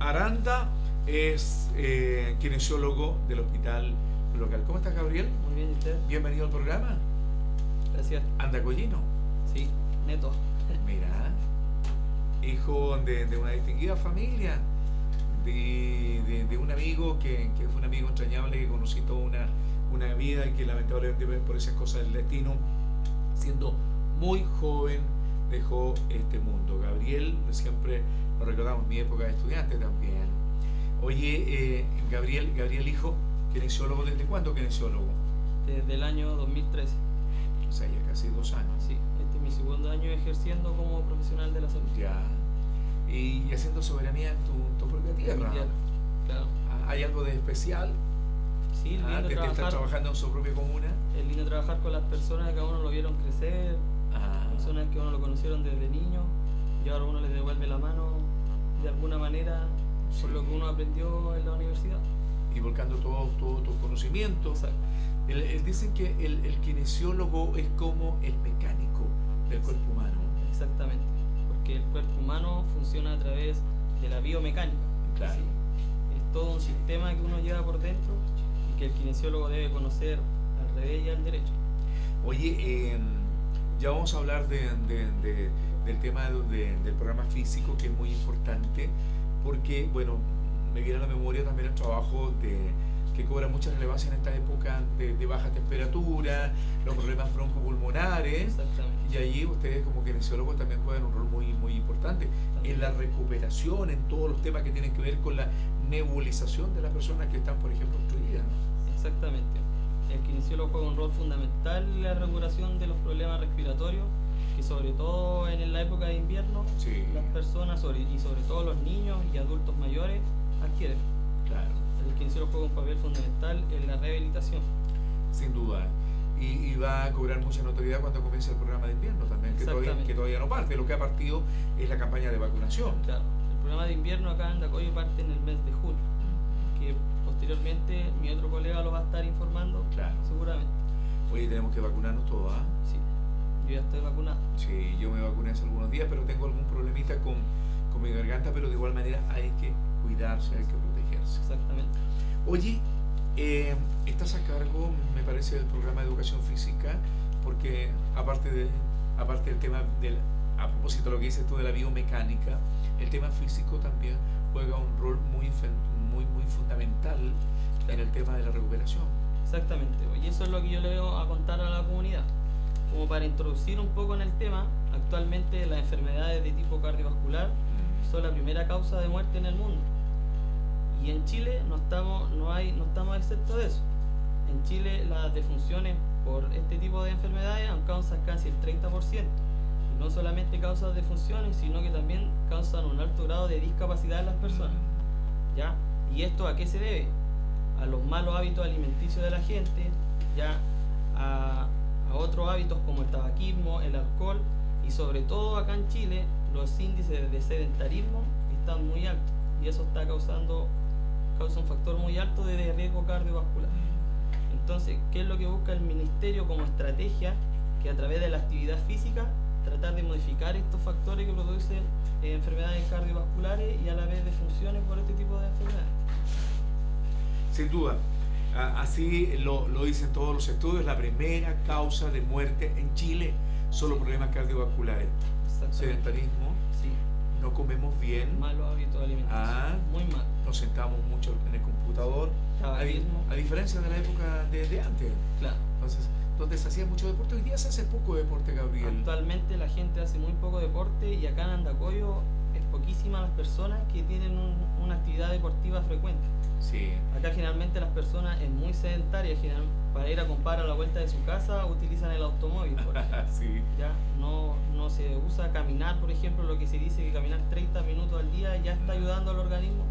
Aranda es eh, kinesiólogo del hospital local. ¿Cómo estás, Gabriel? Muy bien, ¿y usted? Bienvenido al programa. Gracias. Andacoyino. Sí, neto. [LAUGHS] Mira, hijo de, de una distinguida familia, de, de- de un amigo que, que fue un amigo entrañable, que conocí toda una, una vida y que lamentablemente por esas cosas del destino, siendo muy joven, dejó este mundo. Gabriel, siempre lo recordamos, mi época de estudiante también. Oye, eh, Gabriel, Gabriel hijo, kinesiólogo, ¿desde cuándo kinesiólogo? Desde el año 2013. O sea, ya casi dos años. Sí, este es mi segundo año ejerciendo como profesional de la salud. Ya. Y, y haciendo soberanía en tu, tu propia tierra. Claro. Ah, ¿Hay algo de especial? Sí, Ah, lindo de, de estar trabajar. trabajando en su propia comuna. Es lindo trabajar con las personas que a uno lo vieron crecer, Ah, personas que a uno lo conocieron desde niño y ahora uno les devuelve la mano de alguna manera por Sí. lo que uno aprendió en la universidad. y volcando todos todo, tus conocimientos. El- el- dicen que el, el kinesiólogo es como el mecánico del cuerpo humano. Exactamente. Porque el cuerpo humano funciona a través de la biomecánica. Claro. ¿sí? Es todo un sistema que uno lleva por dentro y que el kinesiólogo debe conocer al revés y al derecho. Oye, eh, ya vamos a hablar de, de- de- del tema de- de- del programa físico, que es muy importante, porque, bueno, me viene a la memoria también el trabajo de, que cobra mucha relevancia en esta época de, de baja temperatura, los problemas broncopulmonares, y allí ustedes como kinesiólogos también juegan un rol muy, muy importante en la recuperación, en todos los temas que tienen que ver con la nebulización de las personas que están, por ejemplo, obstruidas. Exactamente. El kinesiólogo juega un rol fundamental en la regulación de los problemas respiratorios, que sobre todo en la época de invierno Sí, las personas sobre- y sobre todo los niños y adultos mayores adquieren. claro. El kinesiólogo juega un papel fundamental en la rehabilitación. Sin duda. Y, y va a cobrar mucha notoriedad cuando comience el programa de invierno también, que todavía, Exactamente. que todavía no parte. Lo que ha partido es la campaña de vacunación. Claro, el programa de invierno acá en Dacoyo parte en el mes de julio, que posteriormente mi otro colega lo va a estar informando Claro. seguramente. Oye, tenemos que vacunarnos todos, ¿ah? Sí, yo ya estoy vacunado. Sí, yo me vacuné hace algunos días, pero tengo algún problemita con, con mi garganta, pero de igual manera hay que cuidarse, hay que protegerse. Exactamente. Oye, eh, estás a cargo, me parece, del programa de educación física, porque aparte, de, aparte del tema del, a propósito de lo que dices tú de la biomecánica, el tema físico también juega un rol muy, muy, muy fundamental en el tema de la recuperación. Exactamente, y eso es lo que yo le vengo a contar a la comunidad. Como para introducir un poco en el tema, actualmente las enfermedades de tipo cardiovascular son la primera causa de muerte en el mundo. Y en Chile no estamos, no hay, no estamos excepto de eso. En Chile las defunciones por este tipo de enfermedades han causado casi el 30%. Y no solamente causan defunciones, sino que también causan un alto grado de discapacidad en las personas. ¿ya? ¿Y esto a qué se debe? A los malos hábitos alimenticios de la gente, ya a, a otros hábitos como el tabaquismo, el alcohol y sobre todo acá en Chile los índices de sedentarismo están muy altos y eso está causando causa un factor muy alto de riesgo cardiovascular. Entonces, ¿qué es lo que busca el ministerio como estrategia? Que a través de la actividad física tratar de modificar estos factores que producen eh, enfermedades cardiovasculares y a la vez de funciones por este tipo de enfermedades. Sin duda, así lo, lo dicen todos los estudios, la primera causa de muerte en Chile son los problemas cardiovasculares. Sedentarismo, Sí, no comemos bien, malos hábitos alimenticios. Ah. Muy mal. nos sentamos mucho en el computador, a, diferencia de la época de, de antes. Claro. Entonces, donde se hacía mucho deporte, hoy día se hace poco deporte, Gabriel. Actualmente la gente hace muy poco deporte y acá en Andacoyo es poquísimas las personas que tienen un- una actividad deportiva frecuente. Sí, Acá generalmente las personas es muy sedentaria, para ir a comprar a la vuelta de su casa utilizan el automóvil. por [LAUGHS] sí. ya no, no se usa caminar, por ejemplo, lo que se dice que caminar 30 minutos al día ya está ayudando al organismo.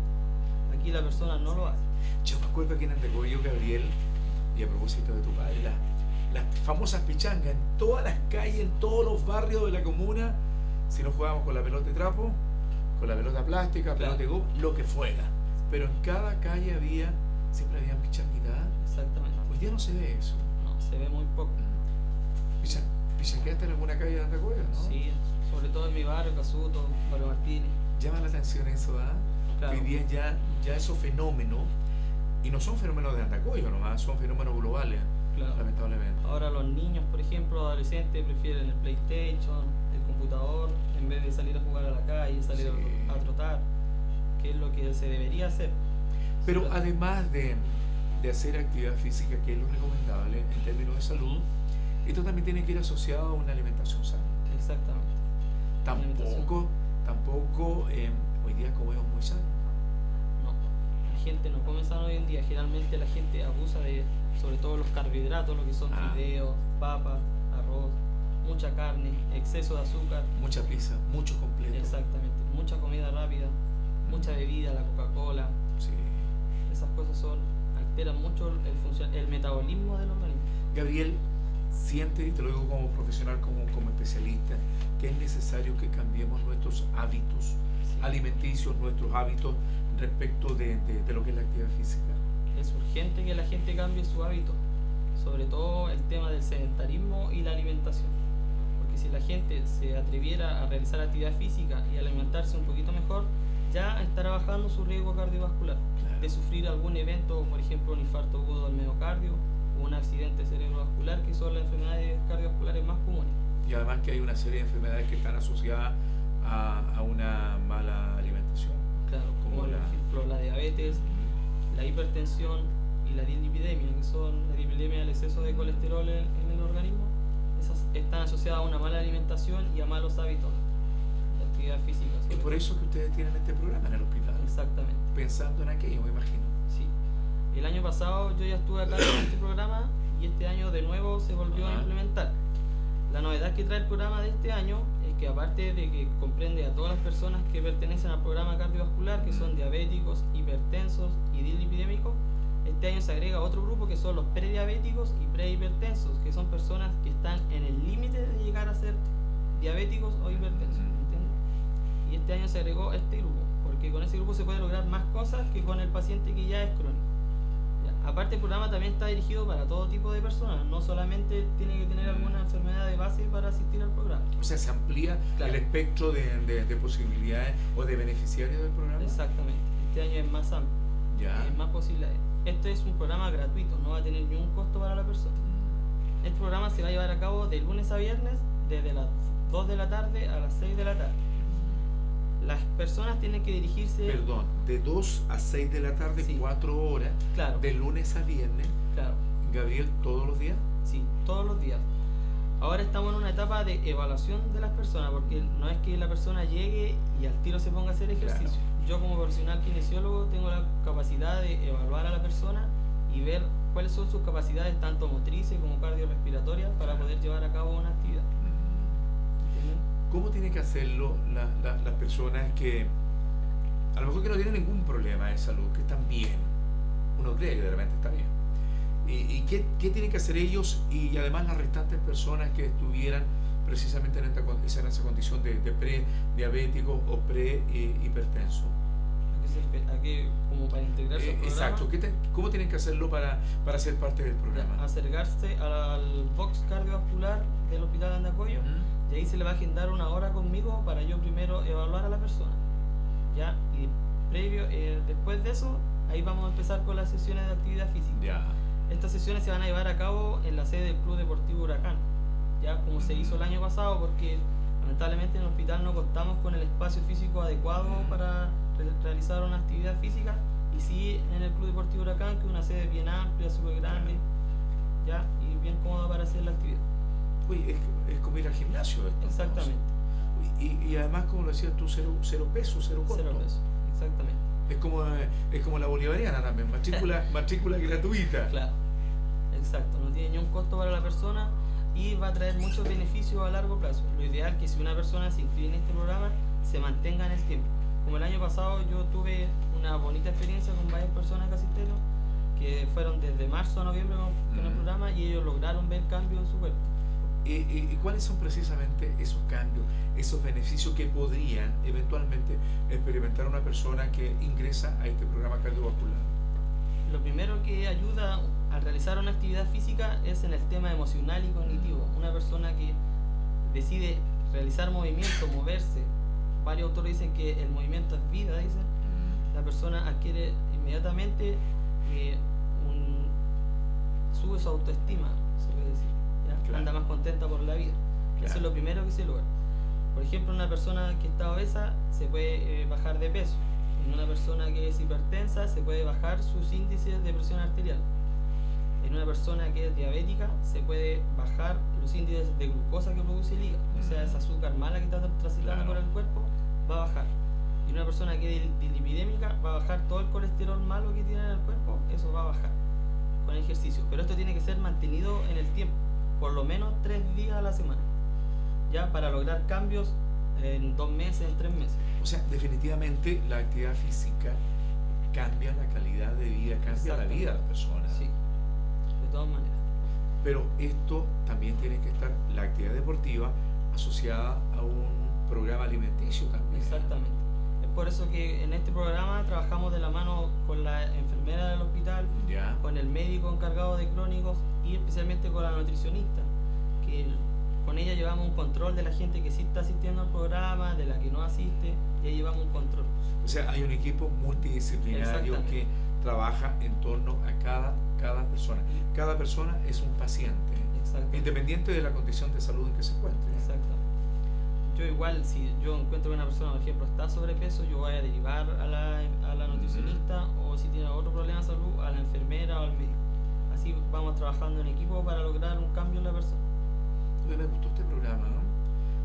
Aquí la persona no lo hace. Yo me acuerdo aquí en Andacoyo, Gabriel, y a propósito de tu padre, las, las famosas pichangas en todas las calles, en todos los barrios de la comuna, si no jugábamos con la pelota de trapo, con la pelota plástica, Claro. pelota de gol, lo que fuera. Pero en cada calle había, siempre había pichanguitas. Exactamente. Hoy día no se ve eso. No, se ve muy poco. Pichan- ¿Pichangueaste en alguna calle de Andacoyo, no? Sí, sobre todo en mi barrio, Casuto, Barrio Martínez. Llama la atención eso, ¿ah? Claro. Hoy día ya, ya esos fenómenos, y no son fenómenos de Andacoyo nomás, son fenómenos globales, Claro. lamentablemente. Ahora los niños, por ejemplo, adolescentes, prefieren el PlayStation, el computador, en vez de salir a jugar a la calle, salir a- Sí. a, trotar, que es lo que se debería hacer. Pero Sí, además de, de hacer actividad física, que es lo recomendable en términos de salud, esto también tiene que ir asociado a una alimentación sana. Exactamente. Tampoco, tampoco eh, hoy día comemos muy sano. No, la gente no come sano hoy en día. Generalmente la gente abusa de, sobre todo los carbohidratos, lo que son Ah. fideos, papas, arroz, mucha carne, exceso de azúcar. Mucha pizza, mucho completo. Exactamente. Mucha comida rápida, mucha bebida, la Coca-Cola. Sí. Esas cosas son alteran mucho el, el metabolismo del organismo. Gabriel, siente, y te lo digo como profesional, como, como especialista, que es necesario que cambiemos nuestros hábitos Sí. alimenticios, nuestros hábitos respecto de, de- de lo que es la actividad física. Es urgente que la gente cambie su hábito, sobre todo el tema del sedentarismo y la alimentación. Porque si la gente se atreviera a realizar actividad física y alimentarse un poquito mejor, ya estará bajando su riesgo cardiovascular Claro. de sufrir algún evento, por ejemplo, un infarto agudo del miocardio o un accidente cerebrovascular, que son las enfermedades cardiovasculares más comunes. Y además que hay una serie de enfermedades que están asociadas a, a una mala alimentación. Claro, como Como por la- ejemplo la diabetes, la hipertensión y la dislipidemia, que son la dislipidemia el exceso de colesterol en, en el organismo, esas están asociadas a una mala alimentación y a malos hábitos actividad física. Es por eso que ustedes tienen este programa en el hospital, Exactamente, pensando en aquello, me imagino. sí. El año pasado yo ya estuve acá en este programa y este año de nuevo se volvió a implementar. La novedad que trae el programa de este año es que aparte de que comprende a todas las personas que pertenecen al programa cardiovascular, que son diabéticos, hipertensos y dislipidémicos, este año se agrega otro grupo que son los prediabéticos y prehipertensos, que son personas que están en el límite de llegar a ser diabéticos o hipertensos. Y este año se agregó este grupo, porque con ese grupo se puede lograr más cosas que con el paciente que ya es crónico. Ya, Aparte el programa también está dirigido para todo tipo de personas, no solamente tiene que tener alguna enfermedad de base para asistir al programa. O sea, se amplía Claro. el espectro de, de- de posibilidades o de beneficiarios del programa. Exactamente, este año es más amplio, Ya. es más posibilidades. Este es un programa gratuito, no va a tener ningún costo para la persona. Este programa se va a llevar a cabo de lunes a viernes desde las 2 de la tarde a las 6 de la tarde. Las personas tienen que dirigirse... Perdón, de 2 a 6 de la tarde, Sí. 4 horas, Claro, de lunes a viernes. claro. Gabriel, todos los días. Sí, todos los días. Ahora estamos en una etapa de evaluación de las personas, porque no es que la persona llegue y al tiro se ponga a hacer ejercicio. Yo como profesional kinesiólogo tengo la capacidad de evaluar a la persona y ver cuáles son sus capacidades tanto motrices como cardiorrespiratorias para poder llevar a cabo una actividad. ¿Cómo tienen que hacerlo la- la- las personas que a lo mejor que no tienen ningún problema de salud, que están bien? Uno cree que de repente está bien. ¿Y, qué, tienen que hacer ellos y además las restantes personas que estuvieran precisamente en esa- condición de, de pre-diabético o pre-hipertenso? Como para integrarse Eh, al programa. exacto. ¿Qué te- ¿Cómo tienen que hacerlo para, para ser parte del Ya, programa? acercarse al box cardiovascular del Hospital Andacoyo y ahí se le va a agendar una hora conmigo para yo primero evaluar a la persona. ¿Ya? Y previo, eh, después de eso, ahí vamos a empezar con las sesiones de actividad física. Ya. Estas sesiones se van a llevar a cabo en la sede del Club Deportivo Huracán, ya como se hizo el año pasado, porque lamentablemente en el hospital no contamos con el espacio físico adecuado para re- realizar una actividad física, y sí en el Club Deportivo Huracán, que es una sede bien amplia, súper grande, ya, y bien cómoda para hacer la actividad. Uy, es, es como ir al gimnasio. esto. Exactamente, Y, y además, como lo decías tú, cero, cero peso, cero costo. cero pesos, exactamente. Es como, es como la bolivariana también, matrícula, [LAUGHS] matrícula gratuita. Claro, exacto, no tiene ni un costo para la persona y va a traer muchos beneficios a largo plazo. Lo ideal es que si una persona se inscribe en este programa se mantenga en el tiempo. Como el año pasado yo tuve una bonita experiencia con varias personas que asistieron, que fueron desde marzo a noviembre con, el Mm. programa y ellos lograron ver cambios en su cuerpo. ¿Y, y- y cuáles son precisamente esos cambios, esos beneficios que podrían eventualmente experimentar una persona que ingresa a este programa cardiovascular? Lo primero que ayuda al realizar una actividad física es en el tema emocional y cognitivo. Una persona que decide realizar movimiento, moverse, varios autores dicen que el movimiento es vida, dicen, la persona adquiere inmediatamente eh, un, sube su autoestima, se puede decir, ¿ya? Claro. anda más contenta por la vida. Eso Claro. es lo primero que se logra. Por ejemplo, una persona que está obesa se puede eh, bajar de peso. En una persona que es hipertensa se puede bajar sus índices de presión arterial. En una persona que es diabética se puede bajar los índices de glucosa que produce el hígado. O sea, Mm. esa azúcar mala que está transitando Claro. por el cuerpo va a bajar. Y una persona que es dil- dilipidémica va a bajar todo el colesterol malo que tiene en el cuerpo, eso va a bajar con el ejercicio. Pero esto tiene que ser mantenido en el tiempo, por lo menos tres días a la semana, ya para lograr cambios en dos meses, en tres meses. O sea, definitivamente la actividad física cambia la calidad de vida, cambia la vida de la persona. Sí, de todas maneras. Pero esto también tiene que estar, la actividad deportiva, asociada a un programa alimenticio también. Exactamente. Es por eso que en este programa trabajamos de la mano con la enfermera del hospital, Ya. con el médico encargado de crónicos y especialmente con la nutricionista, que con ella llevamos un control de la gente que sí está asistiendo al programa, de la que no asiste, y ahí llevamos un control. O sea, hay un equipo multidisciplinario que trabaja en torno a cada, cada persona. Cada persona es un paciente, independiente de la condición de salud en que se encuentre. Exacto. Yo igual, si yo encuentro que una persona, por ejemplo, está sobrepeso, yo voy a derivar a la, a la nutricionista o si tiene otro problema de salud, a la enfermera o al médico. Así vamos trabajando en equipo para lograr un cambio en la persona. Me gustó este programa, ¿no?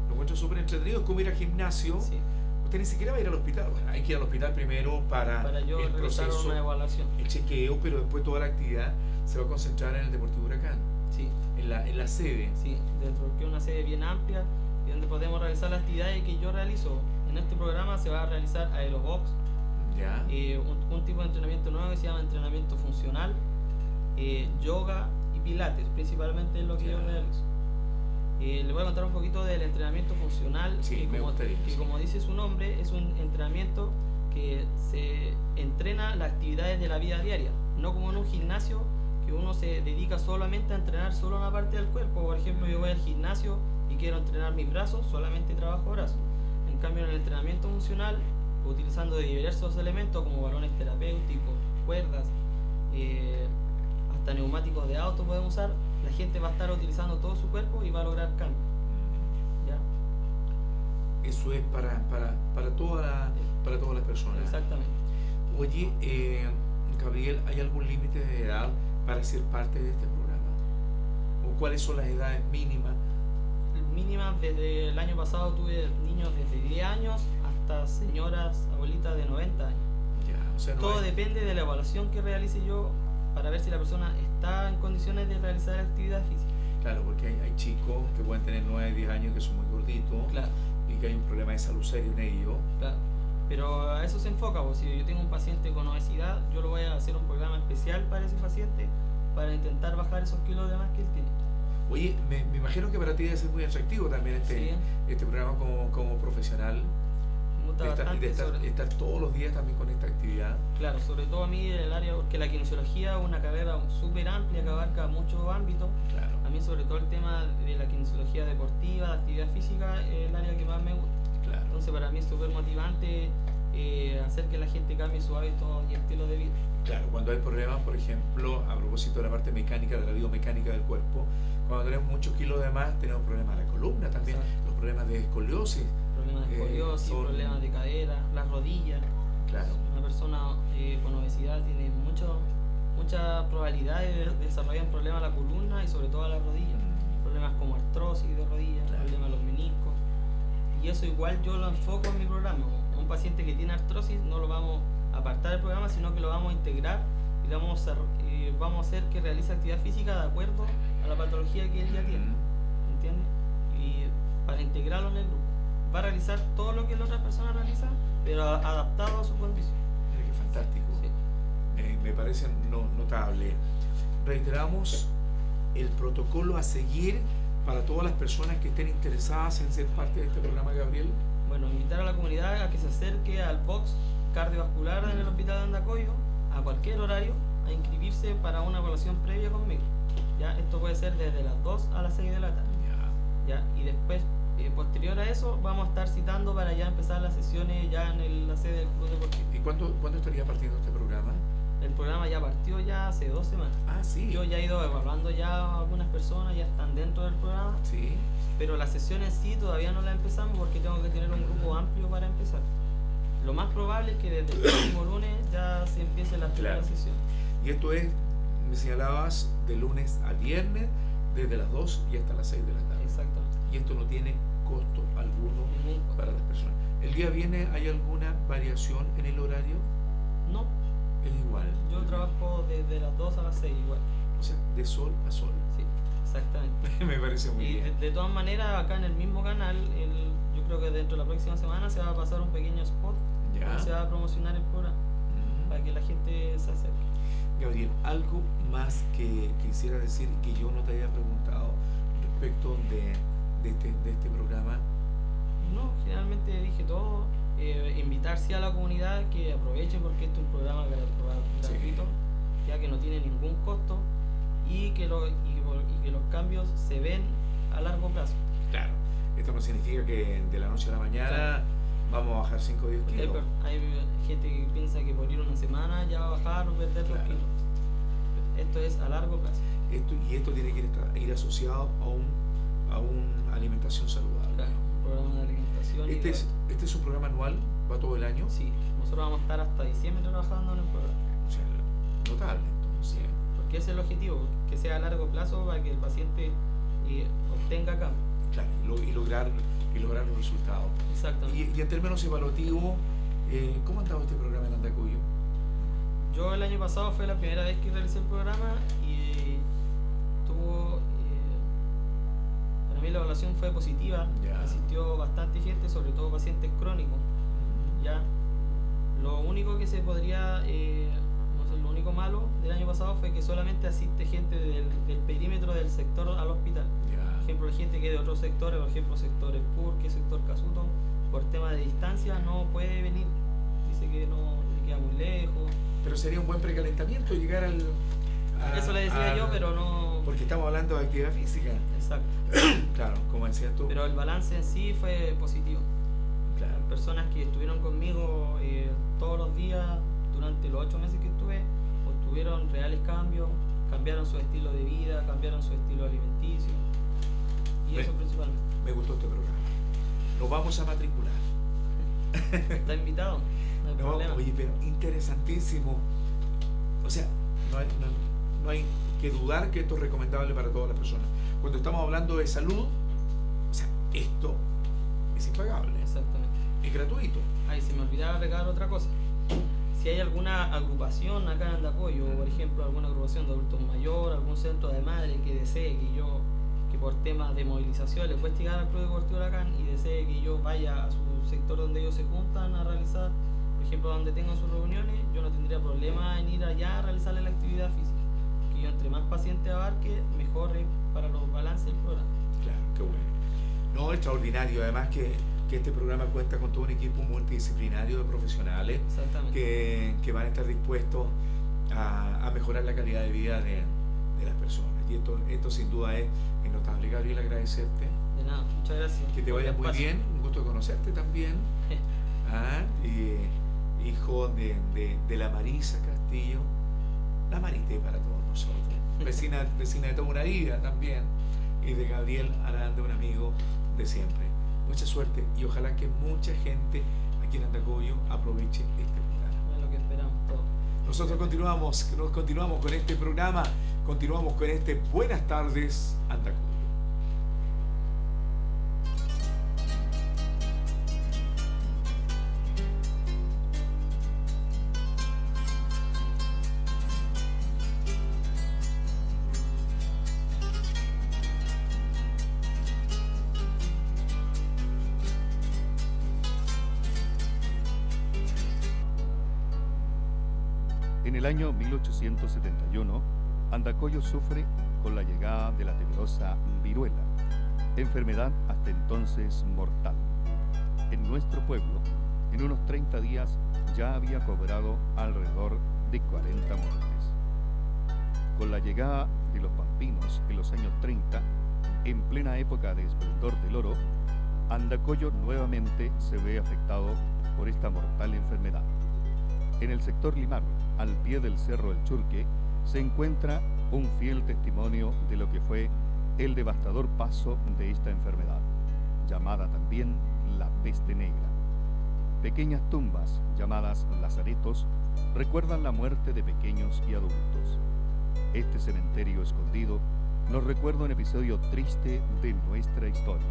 Lo encuentro súper entretenido, es como ir al gimnasio. Sí, Usted ni siquiera va a ir al hospital. Bueno, hay que ir al hospital primero para, para yo el proceso, una evaluación. el chequeo, pero después toda la actividad se va a concentrar en el Deportivo Huracán, Sí, en la, en la sede. sí, dentro de una sede bien amplia donde podemos realizar las actividades que yo realizo. En este programa se va a realizar aerobox, ¿Ya? eh, un, un tipo de entrenamiento nuevo que se llama entrenamiento funcional, eh, yoga y pilates, principalmente es lo que yo Ya. realizo. Eh, le voy a contar un poquito del entrenamiento funcional, Sí, que, como, gustaría, que sí. como dice su nombre, es un entrenamiento que se entrena las actividades de la vida diaria, no como en un gimnasio que uno se dedica solamente a entrenar solo una parte del cuerpo. Por ejemplo, yo voy al gimnasio quiero entrenar mis brazos, solamente trabajo brazos. En cambio, en el entrenamiento funcional, utilizando diversos elementos como balones terapéuticos, cuerdas, eh, hasta neumáticos de auto podemos usar, la gente va a estar utilizando todo su cuerpo y va a lograr cambio. ¿ya? Eso es para, para, para, toda la- para todas las personas. Exactamente. Oye, eh, Gabriel, ¿hay algún límite de edad para ser parte de este programa? ¿O cuáles son las edades mínimas? Mínima, desde el año pasado tuve niños desde 10 años hasta señoras, abuelitas de 90 años. Ya, o sea, no Todo hay- depende de la evaluación que realice yo para ver si la persona está en condiciones de realizar actividad física. Claro, porque hay, hay chicos que pueden tener 9, 10 años que son muy gorditos Claro, y que hay un problema de salud serio en ellos. claro. Pero a eso se enfoca, pues, si yo tengo un paciente con obesidad, yo lo voy a hacer un programa especial para ese paciente para intentar bajar esos kilos de más que él tiene. Oye, me, me imagino que para ti debe ser muy atractivo también este, Sí. este programa como, como profesional, Me gusta de estar, de estar, sobre- estar todos los días también con esta actividad. Claro, sobre todo a mí el área, porque la kinesiología es una carrera súper amplia que abarca muchos ámbitos. Claro. A mí sobre todo el tema de la kinesiología deportiva, de actividad física, es el área que más me gusta. Claro. Entonces para mí es súper motivante eh, hacer que la gente cambie su hábito y estilo de vida. Claro, cuando hay problemas, por ejemplo, a propósito de la parte mecánica, de la biomecánica del cuerpo, cuando tenemos muchos kilos de más, tenemos problemas de la columna también, Exacto. los problemas de escoliosis. Problemas de Eh, escoliosis, son- problemas de cadera, las rodillas. Claro. Una persona eh, con obesidad tiene mucho, mucha probabilidad de desarrollar un problema a la columna y sobre todo a la rodilla. Problemas como artrosis de rodillas, Claro. problemas de los meniscos. Y eso igual yo lo enfoco en mi programa. Un paciente que tiene artrosis no lo vamos a apartar del programa, sino que lo vamos a integrar y le vamos a, eh, vamos a hacer que realice actividad física de acuerdo a la patología que él ya tiene. ¿Entiendes? Y para integrarlo en el grupo. Va a realizar todo lo que la otra persona realiza, pero adaptado a su condición. Mira qué fantástico. Sí. Eh, me parece no- notable. Reiteramos el protocolo a seguir para todas las personas que estén interesadas en ser parte de este programa, Gabriel. Bueno, invitar a la comunidad a que se acerque al box cardiovascular en el Hospital de Andacoyo a cualquier horario a inscribirse para una evaluación previa conmigo. Ya, esto puede ser desde las 2 a las 6 de la tarde. Ya, y después, eh, posterior a eso, vamos a estar citando para ya empezar las sesiones ya en el- la sede del Club Deportivo. ¿Y cuándo, cuándo estaría partiendo este programa? El programa ya partió ya hace dos semanas. Ah, sí. Yo ya he ido evaluando ya a algunas personas, ya están dentro del programa, Sí. pero la sesión en sí todavía no la empezamos porque tengo que tener un grupo amplio para empezar. Lo más probable es que desde el próximo lunes ya se empiece la primera Claro. sesión. Y esto es, me señalabas, de lunes a viernes, desde las 2 y hasta las 6 de la tarde. Exactamente. Y esto no tiene costo alguno para las personas. ¿El día viene hay alguna variación en el horario? Es igual. yo trabajo desde las 2 a las 6 igual. O sea, de sol a sol. Sí, exactamente. [LAUGHS] me parece muy Y de, bien. de todas maneras, acá en el mismo canal, el- yo creo que dentro de la próxima semana se va a pasar un pequeño spot Ya. donde se va a promocionar el programa Mm. para que la gente se acerque. Gabriel, algo más que quisiera decir que yo no te había preguntado respecto de, de, este, de este programa. No, generalmente dije todo. Eh, invitar sí a la comunidad que aproveche porque este es un programa gra- gra- Sí. gratuito, ya que no tiene ningún costo y que, lo- y, y que los cambios se ven a largo plazo. Claro. Esto no significa que de la noche a la mañana Claro. vamos a bajar 5 o 10 Porque hay, kilos. hay gente que piensa que por ir una semana ya va a bajar o perder Claro. los kilos. Esto es a largo plazo. Esto, y esto tiene que ir, ir asociado a, un, a una alimentación saludable. Claro, programa de alimentación. Este, es, este es un programa anual, va todo el año. Sí, nosotros vamos a estar hasta diciembre trabajando en el programa. O sea, notable. Entonces, Porque ese es el objetivo, que sea a largo plazo para que el paciente eh, obtenga cambio. claro, y, lo- y lograr, y lograr los resultados. Exactamente. Y, y en términos evaluativos, eh, ¿cómo ha andado este programa en Andacuyo? Yo el año pasado fue la primera vez que realicé el programa y mí la evaluación fue positiva. Ya. Asistió bastante gente, sobre todo pacientes crónicos. Ya. Lo único que se podría. eh, no sé, lo único malo del año pasado fue que solamente asiste gente del, del perímetro del sector al hospital. Por Ya. ejemplo, gente que de otros sectores, por ejemplo, sector Purque, sector Casuto, por tema de distancia no puede venir. Dice que no le queda muy lejos. Pero sería un buen precalentamiento llegar al. A- Eso le decía al- yo, pero no. Porque estamos hablando de actividad física. Exacto. [COUGHS] Claro, como decías tú. Pero el balance en sí fue positivo. claro. Personas que estuvieron conmigo eh, todos los días durante los ocho meses que estuve, obtuvieron reales cambios, cambiaron su estilo de vida, cambiaron su estilo alimenticio. Y Me- eso principalmente. Me gustó este programa. Nos vamos a matricular. [LAUGHS] Está invitado, no hay [LAUGHS] No, problema. oye, pero interesantísimo. O sea, no hay, no- no hay que dudar que esto es recomendable para todas las personas. Cuando estamos hablando de salud, o sea, esto es impagable, Exactamente. es gratuito. Ay, se me olvidaba agregar otra cosa. Si hay alguna agrupación acá en Andacoyo, por ejemplo, alguna agrupación de adultos mayores, algún centro de madre que desee que yo, que por temas de movilización les pueda llegar al Club Deportivo Huracán y desee que yo vaya a su sector donde ellos se juntan a realizar, por ejemplo, donde tengan sus reuniones, yo no tendría problema en ir allá a realizarle la actividad física. Yo entre más pacientes abarque, mejor es para los balances del programa. Claro, qué bueno. No, extraordinario. Además que, que este programa cuenta con todo un equipo multidisciplinario de profesionales que, que van a estar dispuestos a, a mejorar la calidad de vida de, de las personas. Y esto, esto sin duda es, notable. Gabriel, agradecerte. De nada, muchas gracias. Que te vaya muy bien. Un gusto conocerte también. [LAUGHS] Ah, y, hijo de, de- de la Marisa Castillo. La Marité para todos nosotros. Vecina, vecina de vida también. Y de Gabriel Aranda, un amigo de siempre. Mucha suerte y ojalá que mucha gente aquí en Andacoyo aproveche este programa. Es lo que esperamos todos. Nosotros continuamos, nos continuamos con este programa, continuamos con este Buenas tardes, Andacoyo. Andacoyo sufre con la llegada de la temerosa viruela, enfermedad hasta entonces mortal. En nuestro pueblo, en unos 30 días ya había cobrado alrededor de 40 muertes. Con la llegada de los pampinos en los años 30, en plena época de esplendor del oro, Andacoyo nuevamente se ve afectado por esta mortal enfermedad. En el sector Limar, al pie del Cerro El Churque, se encuentra un fiel testimonio de lo que fue el devastador paso de esta enfermedad, llamada también la peste negra. Pequeñas tumbas, llamadas lazaretos, recuerdan la muerte de pequeños y adultos. Este cementerio escondido nos recuerda un episodio triste de nuestra historia.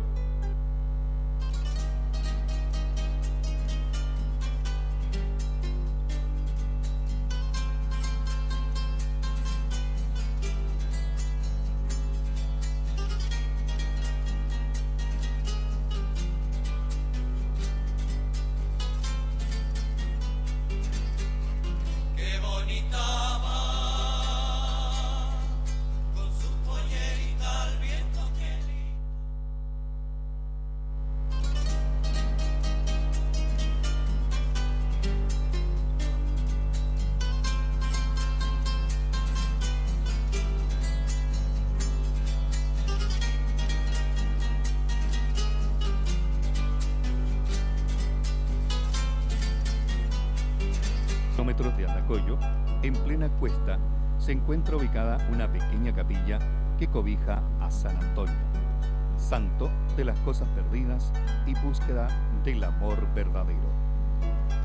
De las cosas perdidas y búsqueda del amor verdadero.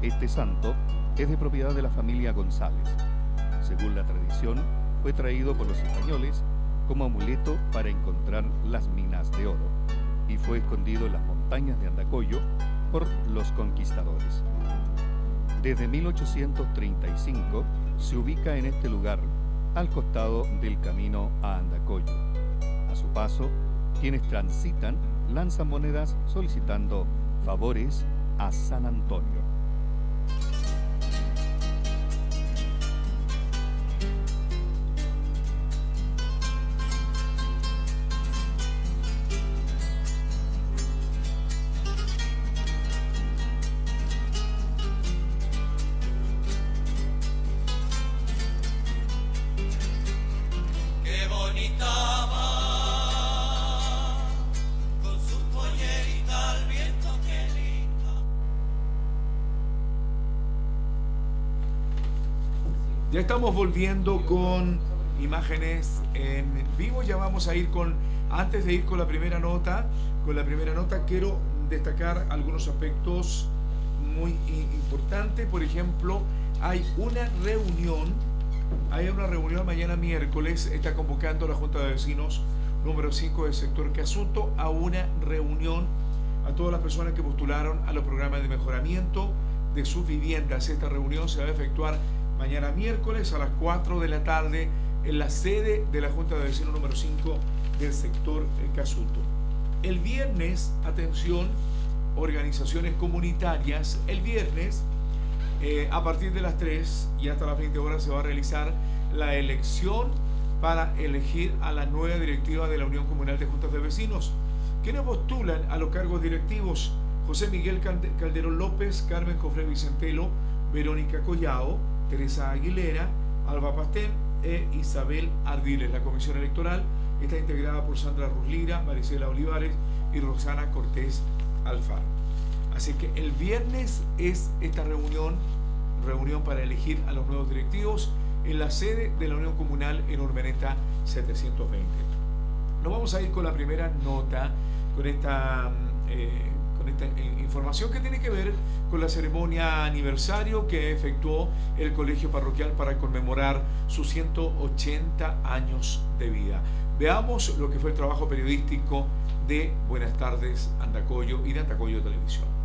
Este santo es de propiedad de la familia González. Según la tradición, fue traído por los españoles como amuleto para encontrar las minas de oro y fue escondido en las montañas de Andacoyo por los conquistadores. Desde 1835 se ubica en este lugar, al costado del camino a Andacoyo. A su paso, quienes transitan lanzan monedas solicitando favores a San Antonio. Estamos volviendo con imágenes en vivo. Ya vamos a ir con, antes de ir con la primera nota, con la primera nota quiero destacar algunos aspectos muy importantes. Por ejemplo, hay una reunión, hay una reunión mañana miércoles, está convocando la Junta de Vecinos número 5 del sector Casuto a una reunión a todas las personas que postularon a los programas de mejoramiento de sus viviendas. Esta reunión se va a efectuar mañana miércoles a las 4 de la tarde en la sede de la Junta de Vecinos número 5 del sector Casuto. El viernes, atención, organizaciones comunitarias, el viernes eh, a partir de las 3 y hasta las 20 horas se va a realizar la elección para elegir a la nueva directiva de la Unión Comunal de Juntas de Vecinos. ¿Quiénes postulan a los cargos directivos? José Miguel Calderón López, Carmen Cofre Vicentelo, Verónica Collao, Teresa Aguilera, Alba Pastén e Isabel Ardiles. La comisión electoral está integrada por Sandra Ruslira, Maricela Olivares y Roxana Cortés Alfaro. Así que el viernes es esta reunión, reunión para elegir a los nuevos directivos en la sede de la Unión Comunal en Urmeneta 720. Nos vamos a ir con la primera nota, con esta eh, esta información que tiene que ver con la ceremonia aniversario que efectuó el Colegio Parroquial para conmemorar sus 180 años de vida. Veamos lo que fue el trabajo periodístico de Buenas tardes Andacoyo y de Andacoyo Televisión.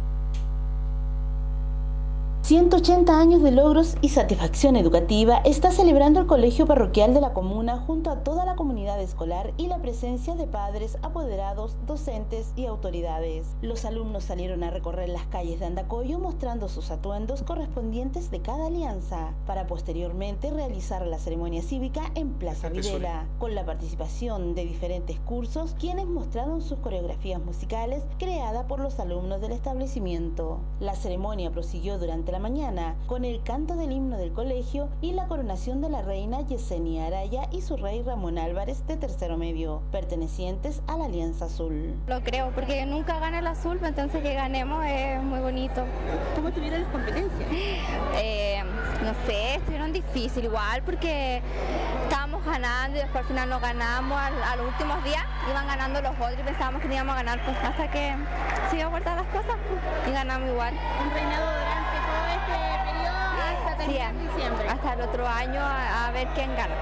180 años de logros y satisfacción educativa está celebrando el Colegio Parroquial de la Comuna junto a toda la comunidad escolar y la presencia de padres, apoderados, docentes y autoridades. Los alumnos salieron a recorrer las calles de Andacoyo mostrando sus atuendos correspondientes de cada alianza, para posteriormente realizar la ceremonia cívica en Plaza Videla, con la participación de diferentes cursos, quienes mostraron sus coreografías musicales creadas por los alumnos del establecimiento. La ceremonia prosiguió durante la mañana con el canto del himno del colegio y la coronación de la reina Yesenia Araya y su rey Ramón Álvarez de tercero medio, pertenecientes a la Alianza Azul. Lo creo, porque nunca gana el azul, entonces que ganemos es muy bonito. ¿Cómo estuvieron las competencias? [LAUGHS] Eh, no sé, estuvieron difícil igual porque estábamos ganando y después al final no ganamos a, los últimos días, iban ganando los otros y pensábamos que íbamos a ganar pues hasta que se iban a las cosas pues, y ganamos igual. Un reinado todo este periodo hasta diciembre. Hasta el otro año a, ver quién gana.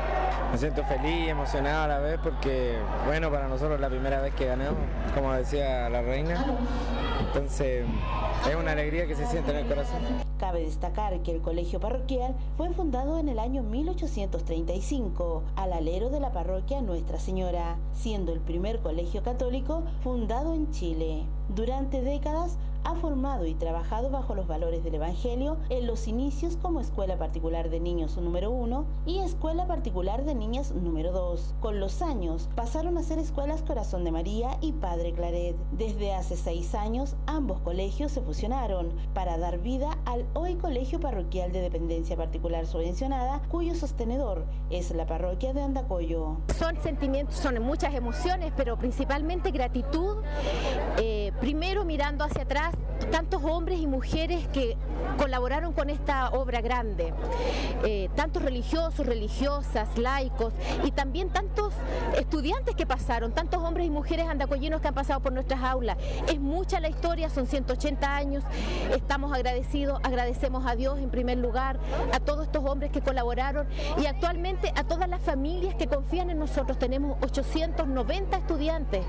Me siento feliz, emocionado a la vez porque, bueno, para nosotros es la primera vez que ganamos, como decía la reina. Entonces, es una alegría que se siente en el corazón. Cabe destacar que el colegio parroquial fue fundado en el año 1835 al alero de la parroquia Nuestra Señora, siendo el primer colegio católico fundado en Chile. Durante décadas ha formado y trabajado bajo los valores del Evangelio en los inicios como Escuela Particular de Niños número 1 y Escuela Particular de Niñas número 2. Con los años pasaron a ser Escuelas Corazón de María y Padre Claret. Desde hace seis años ambos colegios se fusionaron para dar vida al hoy Colegio Parroquial de Dependencia Particular Subvencionada, cuyo sostenedor es la parroquia de Andacoyo. Son sentimientos, son muchas emociones, pero principalmente gratitud. Eh, primero mirando hacia atrás tantos hombres y mujeres que colaboraron con esta obra grande, eh, tantos religiosos, religiosas, laicos y también tantos estudiantes que pasaron, tantos hombres y mujeres andacoyinos que han pasado por nuestras aulas. Es mucha la historia, son 180 años, estamos agradecidos, agradecemos a Dios en primer lugar, a todos estos hombres que colaboraron y actualmente a todas las familias que confían en nosotros. Tenemos 890 estudiantes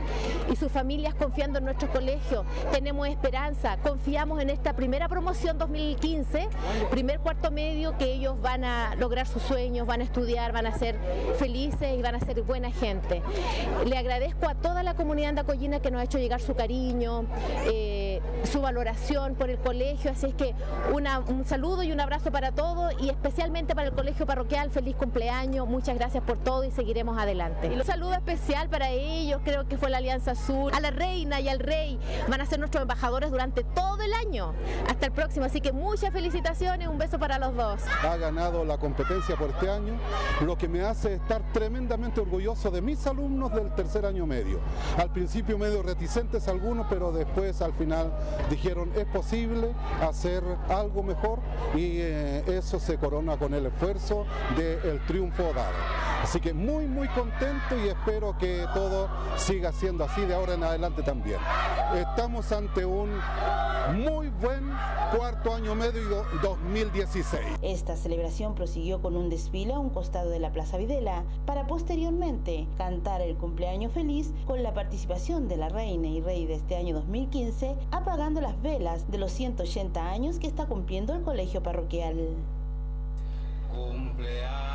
y sus familias confiando en nuestro colegio. Tenemos esperanza, confiamos en esta primera promoción 2015, primer cuarto medio, que ellos van a lograr sus sueños, van a estudiar, van a ser felices y van a ser buena gente. Le agradezco a toda la comunidad andacoyina que nos ha hecho llegar su cariño, eh, su valoración por el colegio, así es que un saludo y un abrazo para todos y especialmente para el colegio parroquial, feliz cumpleaños, muchas gracias por todo y seguiremos adelante. Un saludo especial para ellos, creo que fue la Alianza Azul, a la reina y al rey, van a ser nuestros embajadores durante todo el año. Hasta el próximo, así que muchas felicitaciones, un beso para los dos. Ha ganado la competencia por este año, lo que me hace estar tremendamente orgulloso de mis alumnos del tercer año medio. Al principio medio reticentes algunos, pero después al final dijeron es posible hacer algo mejor y eh, eso se corona con el esfuerzo del triunfo dado. Así que muy muy contento y espero que todo siga siendo así de ahora en adelante también. Estamos ante un muy buen cuarto año medio 2016. Esta celebración prosiguió con un desfile a un costado de la Plaza Videla para posteriormente cantar el cumpleaños feliz con la participación de la reina y rey de este año 2015 apagando las velas de los 180 años que está cumpliendo el colegio parroquial. Cumpleaños.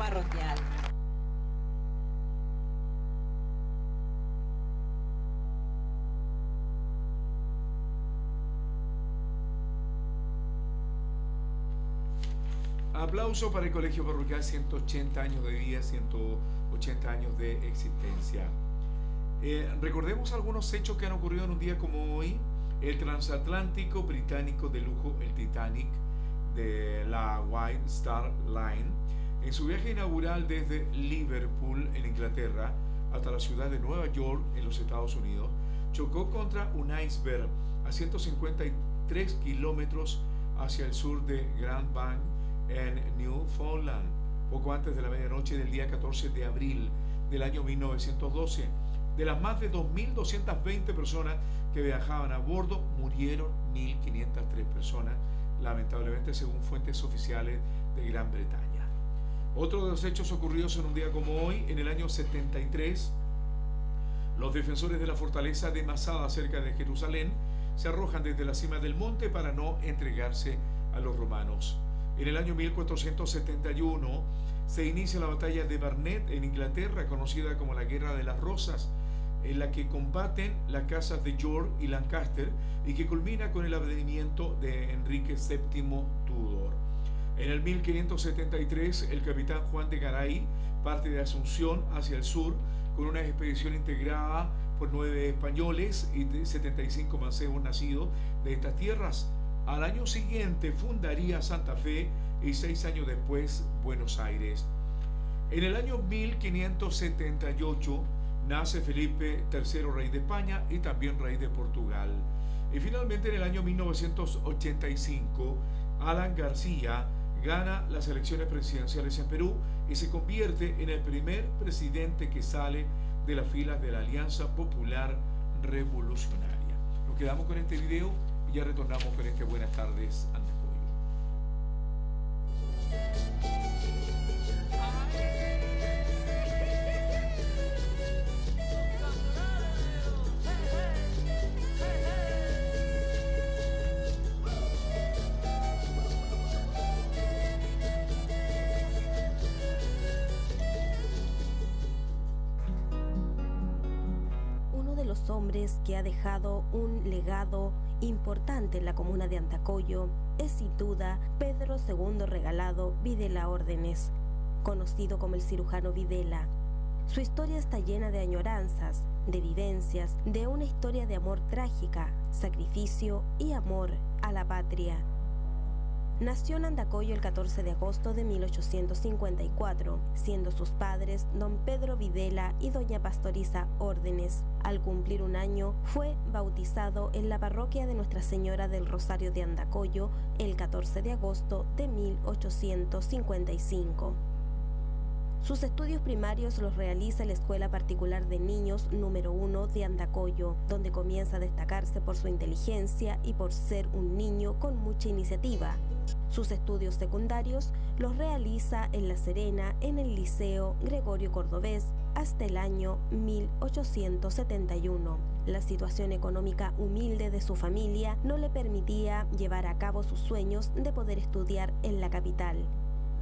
Parroquial. Aplauso para el Colegio Parroquial, 180 años de vida, 180 años de existencia. Eh, recordemos algunos hechos que han ocurrido en un día como hoy. El transatlántico británico de lujo, el Titanic, de la White Star Line, en su viaje inaugural desde Liverpool, en Inglaterra, hasta la ciudad de Nueva York, en los Estados Unidos, chocó contra un iceberg a 153 kilómetros hacia el sur de Grand Bank, en Newfoundland, poco antes de la medianoche del día 14 de abril del año 1912. De las más de 2.220 personas que viajaban a bordo, murieron 1.503 personas, lamentablemente según fuentes oficiales de Gran Bretaña. Otro de los hechos ocurridos en un día como hoy, en el año 73, los defensores de la fortaleza de Masada cerca de Jerusalén se arrojan desde la cima del monte para no entregarse a los romanos. En el año 1471 se inicia la batalla de Barnet en Inglaterra, conocida como la Guerra de las Rosas, en la que combaten las casas de York y Lancaster y que culmina con el advenimiento de Enrique VII Tudor. En el 1573, el capitán Juan de Garay parte de Asunción hacia el sur con una expedición integrada por nueve españoles y 75 mancebos nacidos de estas tierras. Al año siguiente fundaría Santa Fe y seis años después Buenos Aires. En el año 1578 nace Felipe III, rey de España y también rey de Portugal. Y finalmente en el año 1985, Alan García gana las elecciones presidenciales en Perú y se convierte en el primer presidente que sale de las filas de la Alianza Popular Revolucionaria. Nos quedamos con este video y ya retornamos con este Buenas tardes, Antecoyo. Que ha dejado un legado importante en la comuna de Antacoyo es sin duda Pedro II Regalado Videla Órdenes, conocido como el cirujano Videla. Su historia está llena de añoranzas, de vivencias, de una historia de amor trágica, sacrificio y amor a la patria. Nació en Andacoyo el 14 de agosto de 1854, siendo sus padres don Pedro Videla y doña Pastoriza Órdenes. Al cumplir un año, fue bautizado en la parroquia de Nuestra Señora del Rosario de Andacoyo el 14 de agosto de 1855. Sus estudios primarios los realiza en la Escuela Particular de Niños número 1 de Andacoyo, donde comienza a destacarse por su inteligencia y por ser un niño con mucha iniciativa. Sus estudios secundarios los realiza en La Serena en el Liceo Gregorio Cordobés hasta el año 1871. La situación económica humilde de su familia no le permitía llevar a cabo sus sueños de poder estudiar en la capital.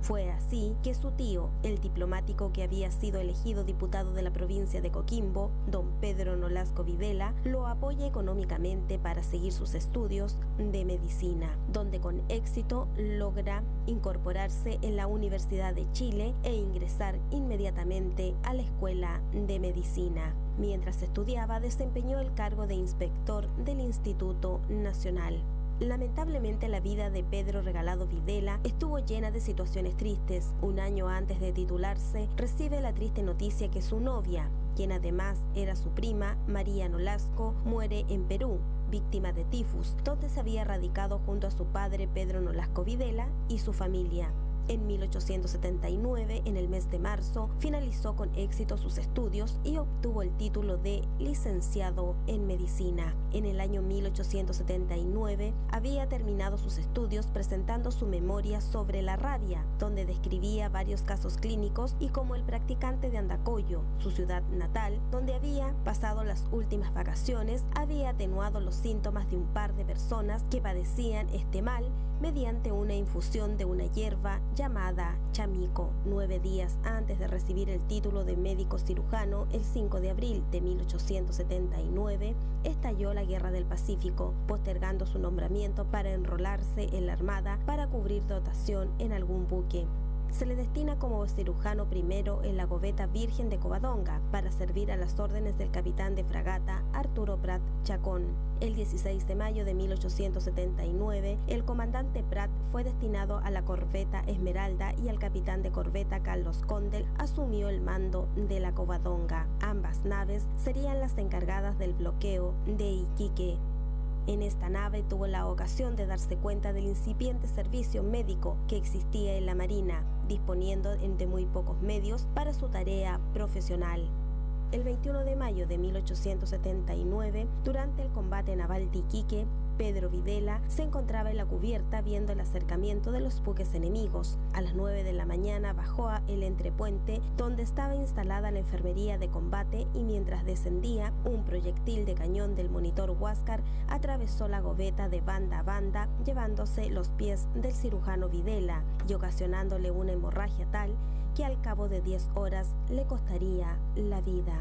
Fue así que su tío, el diplomático que había sido elegido diputado de la provincia de Coquimbo, don Pedro Nolasco Videla, lo apoya económicamente para seguir sus estudios de medicina, donde con éxito logra incorporarse en la Universidad de Chile e ingresar inmediatamente a la Escuela de Medicina. Mientras estudiaba, desempeñó el cargo de inspector del Instituto Nacional. Lamentablemente la vida de Pedro Regalado Videla estuvo llena de situaciones tristes. Un año antes de titularse, recibe la triste noticia que su novia, quien además era su prima, María Nolasco, muere en Perú, víctima de tifus, donde se había radicado junto a su padre Pedro Nolasco Videla y su familia. En 1879, en el mes de marzo, finalizó con éxito sus estudios y obtuvo el título de licenciado en medicina. En el año 1879 había terminado sus estudios presentando su memoria sobre la rabia, donde describía varios casos clínicos y como el practicante de Andacoyo, su ciudad natal, donde había pasado las últimas vacaciones, había atenuado los síntomas de un par de personas que padecían este mal mediante una infusión de una hierba llamada chamico. Nueve días antes de recibir el título de médico cirujano, el 5 de abril de 1879, estalló la Guerra del Pacífico, postergando su nombramiento para enrolarse en la Armada para cubrir dotación en algún buque se le destina como cirujano primero en la Gobeta Virgen de Covadonga para servir a las órdenes del capitán de fragata Arturo Prat Chacón. El 16 de mayo de 1879, el comandante Prat fue destinado a la corbeta Esmeralda y el capitán de corbeta Carlos Condel asumió el mando de la Covadonga. Ambas naves serían las encargadas del bloqueo de Iquique. En esta nave tuvo la ocasión de darse cuenta del incipiente servicio médico que existía en la Marina, disponiendo de muy pocos medios para su tarea profesional. El 21 de mayo de 1879, durante el combate naval de Iquique, Pedro Videla se encontraba en la cubierta viendo el acercamiento de los buques enemigos. A las 9 de la mañana bajó a el entrepuente donde estaba instalada la enfermería de combate y mientras descendía, un proyectil de cañón del monitor Huáscar atravesó la gobeta de banda a banda, llevándose los pies del cirujano Videla y ocasionándole una hemorragia tal que al cabo de 10 horas le costaría la vida.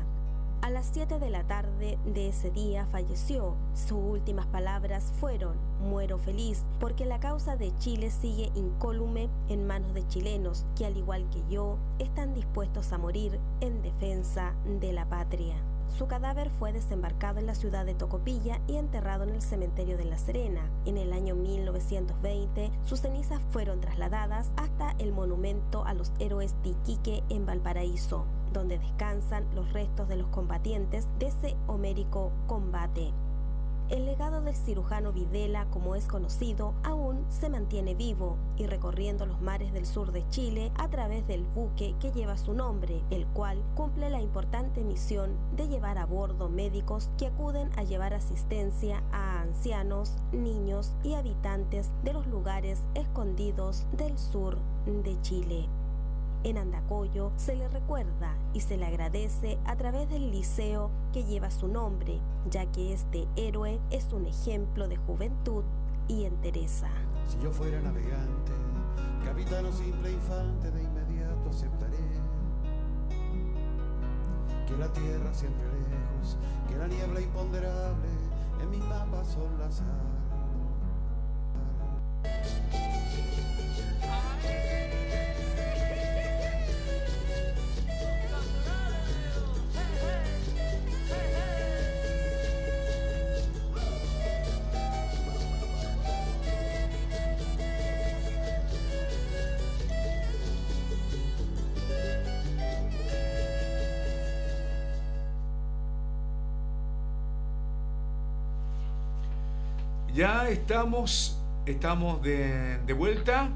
A las 7 de la tarde de ese día falleció. Sus últimas palabras fueron, muero feliz, porque la causa de Chile sigue incólume en manos de chilenos que al igual que yo están dispuestos a morir en defensa de la patria. Su cadáver fue desembarcado en la ciudad de Tocopilla y enterrado en el cementerio de La Serena. En el año 1920, sus cenizas fueron trasladadas hasta el monumento a los héroes de Iquique en Valparaíso donde descansan los restos de los combatientes de ese homérico combate. El legado del cirujano Videla, como es conocido, aún se mantiene vivo y recorriendo los mares del sur de Chile a través del buque que lleva su nombre, el cual cumple la importante misión de llevar a bordo médicos que acuden a llevar asistencia a ancianos, niños y habitantes de los lugares escondidos del sur de Chile. En Andacoyo se le recuerda y se le agradece a través del liceo que lleva su nombre, ya que este héroe es un ejemplo de juventud y entereza. Si yo fuera navegante, capitán o simple infante, de inmediato aceptaré que la tierra siempre lejos, que la niebla imponderable en mis mapas son las aves. Ya estamos, estamos de, vuelta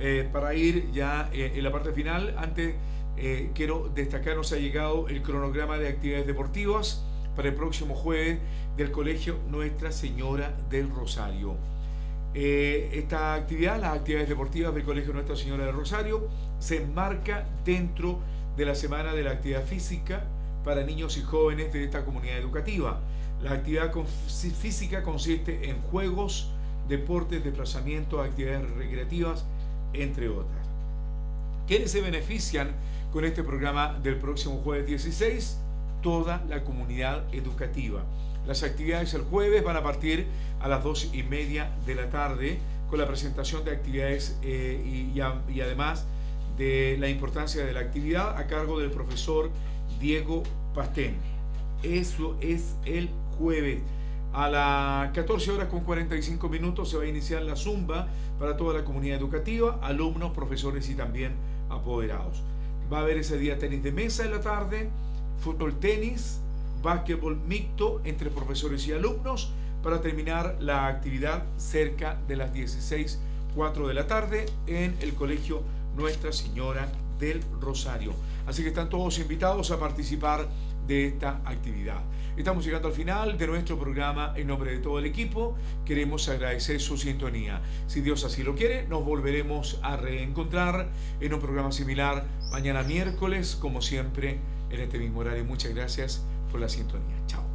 eh, para ir ya eh, en la parte final. Antes eh, quiero destacar, nos ha llegado el cronograma de actividades deportivas para el próximo jueves del Colegio Nuestra Señora del Rosario. esta actividad, las actividades deportivas del Colegio Nuestra Señora del Rosario, se enmarca dentro de la Semana de la Actividad Física para niños y jóvenes de esta comunidad educativa. La actividad física consiste en juegos, deportes, desplazamientos, actividades recreativas, entre otras. ¿Quiénes se benefician con este programa del próximo jueves 16? Toda la comunidad educativa. Las actividades el jueves van a partir a las dos y media de la tarde con la presentación de actividades eh, y, y además de la importancia de la actividad a cargo del profesor Diego Pastén. Eso es el jueves. A las 14 horas con 45 minutos se va a iniciar la Zumba para toda la comunidad educativa, alumnos, profesores y también apoderados. Va a haber ese día tenis de mesa en la tarde, fútbol tenis, básquetbol mixto entre profesores y alumnos para terminar la actividad cerca de las 16, 4 de la tarde en el colegio Nuestra Señora del Rosario. Así que están todos invitados a participar de esta actividad. Estamos llegando al final de nuestro programa en nombre de todo el equipo. Queremos agradecer su sintonía. Si Dios así lo quiere, nos volveremos a reencontrar en un programa similar mañana miércoles, como siempre, en este mismo horario. Muchas gracias por la sintonía. Chao.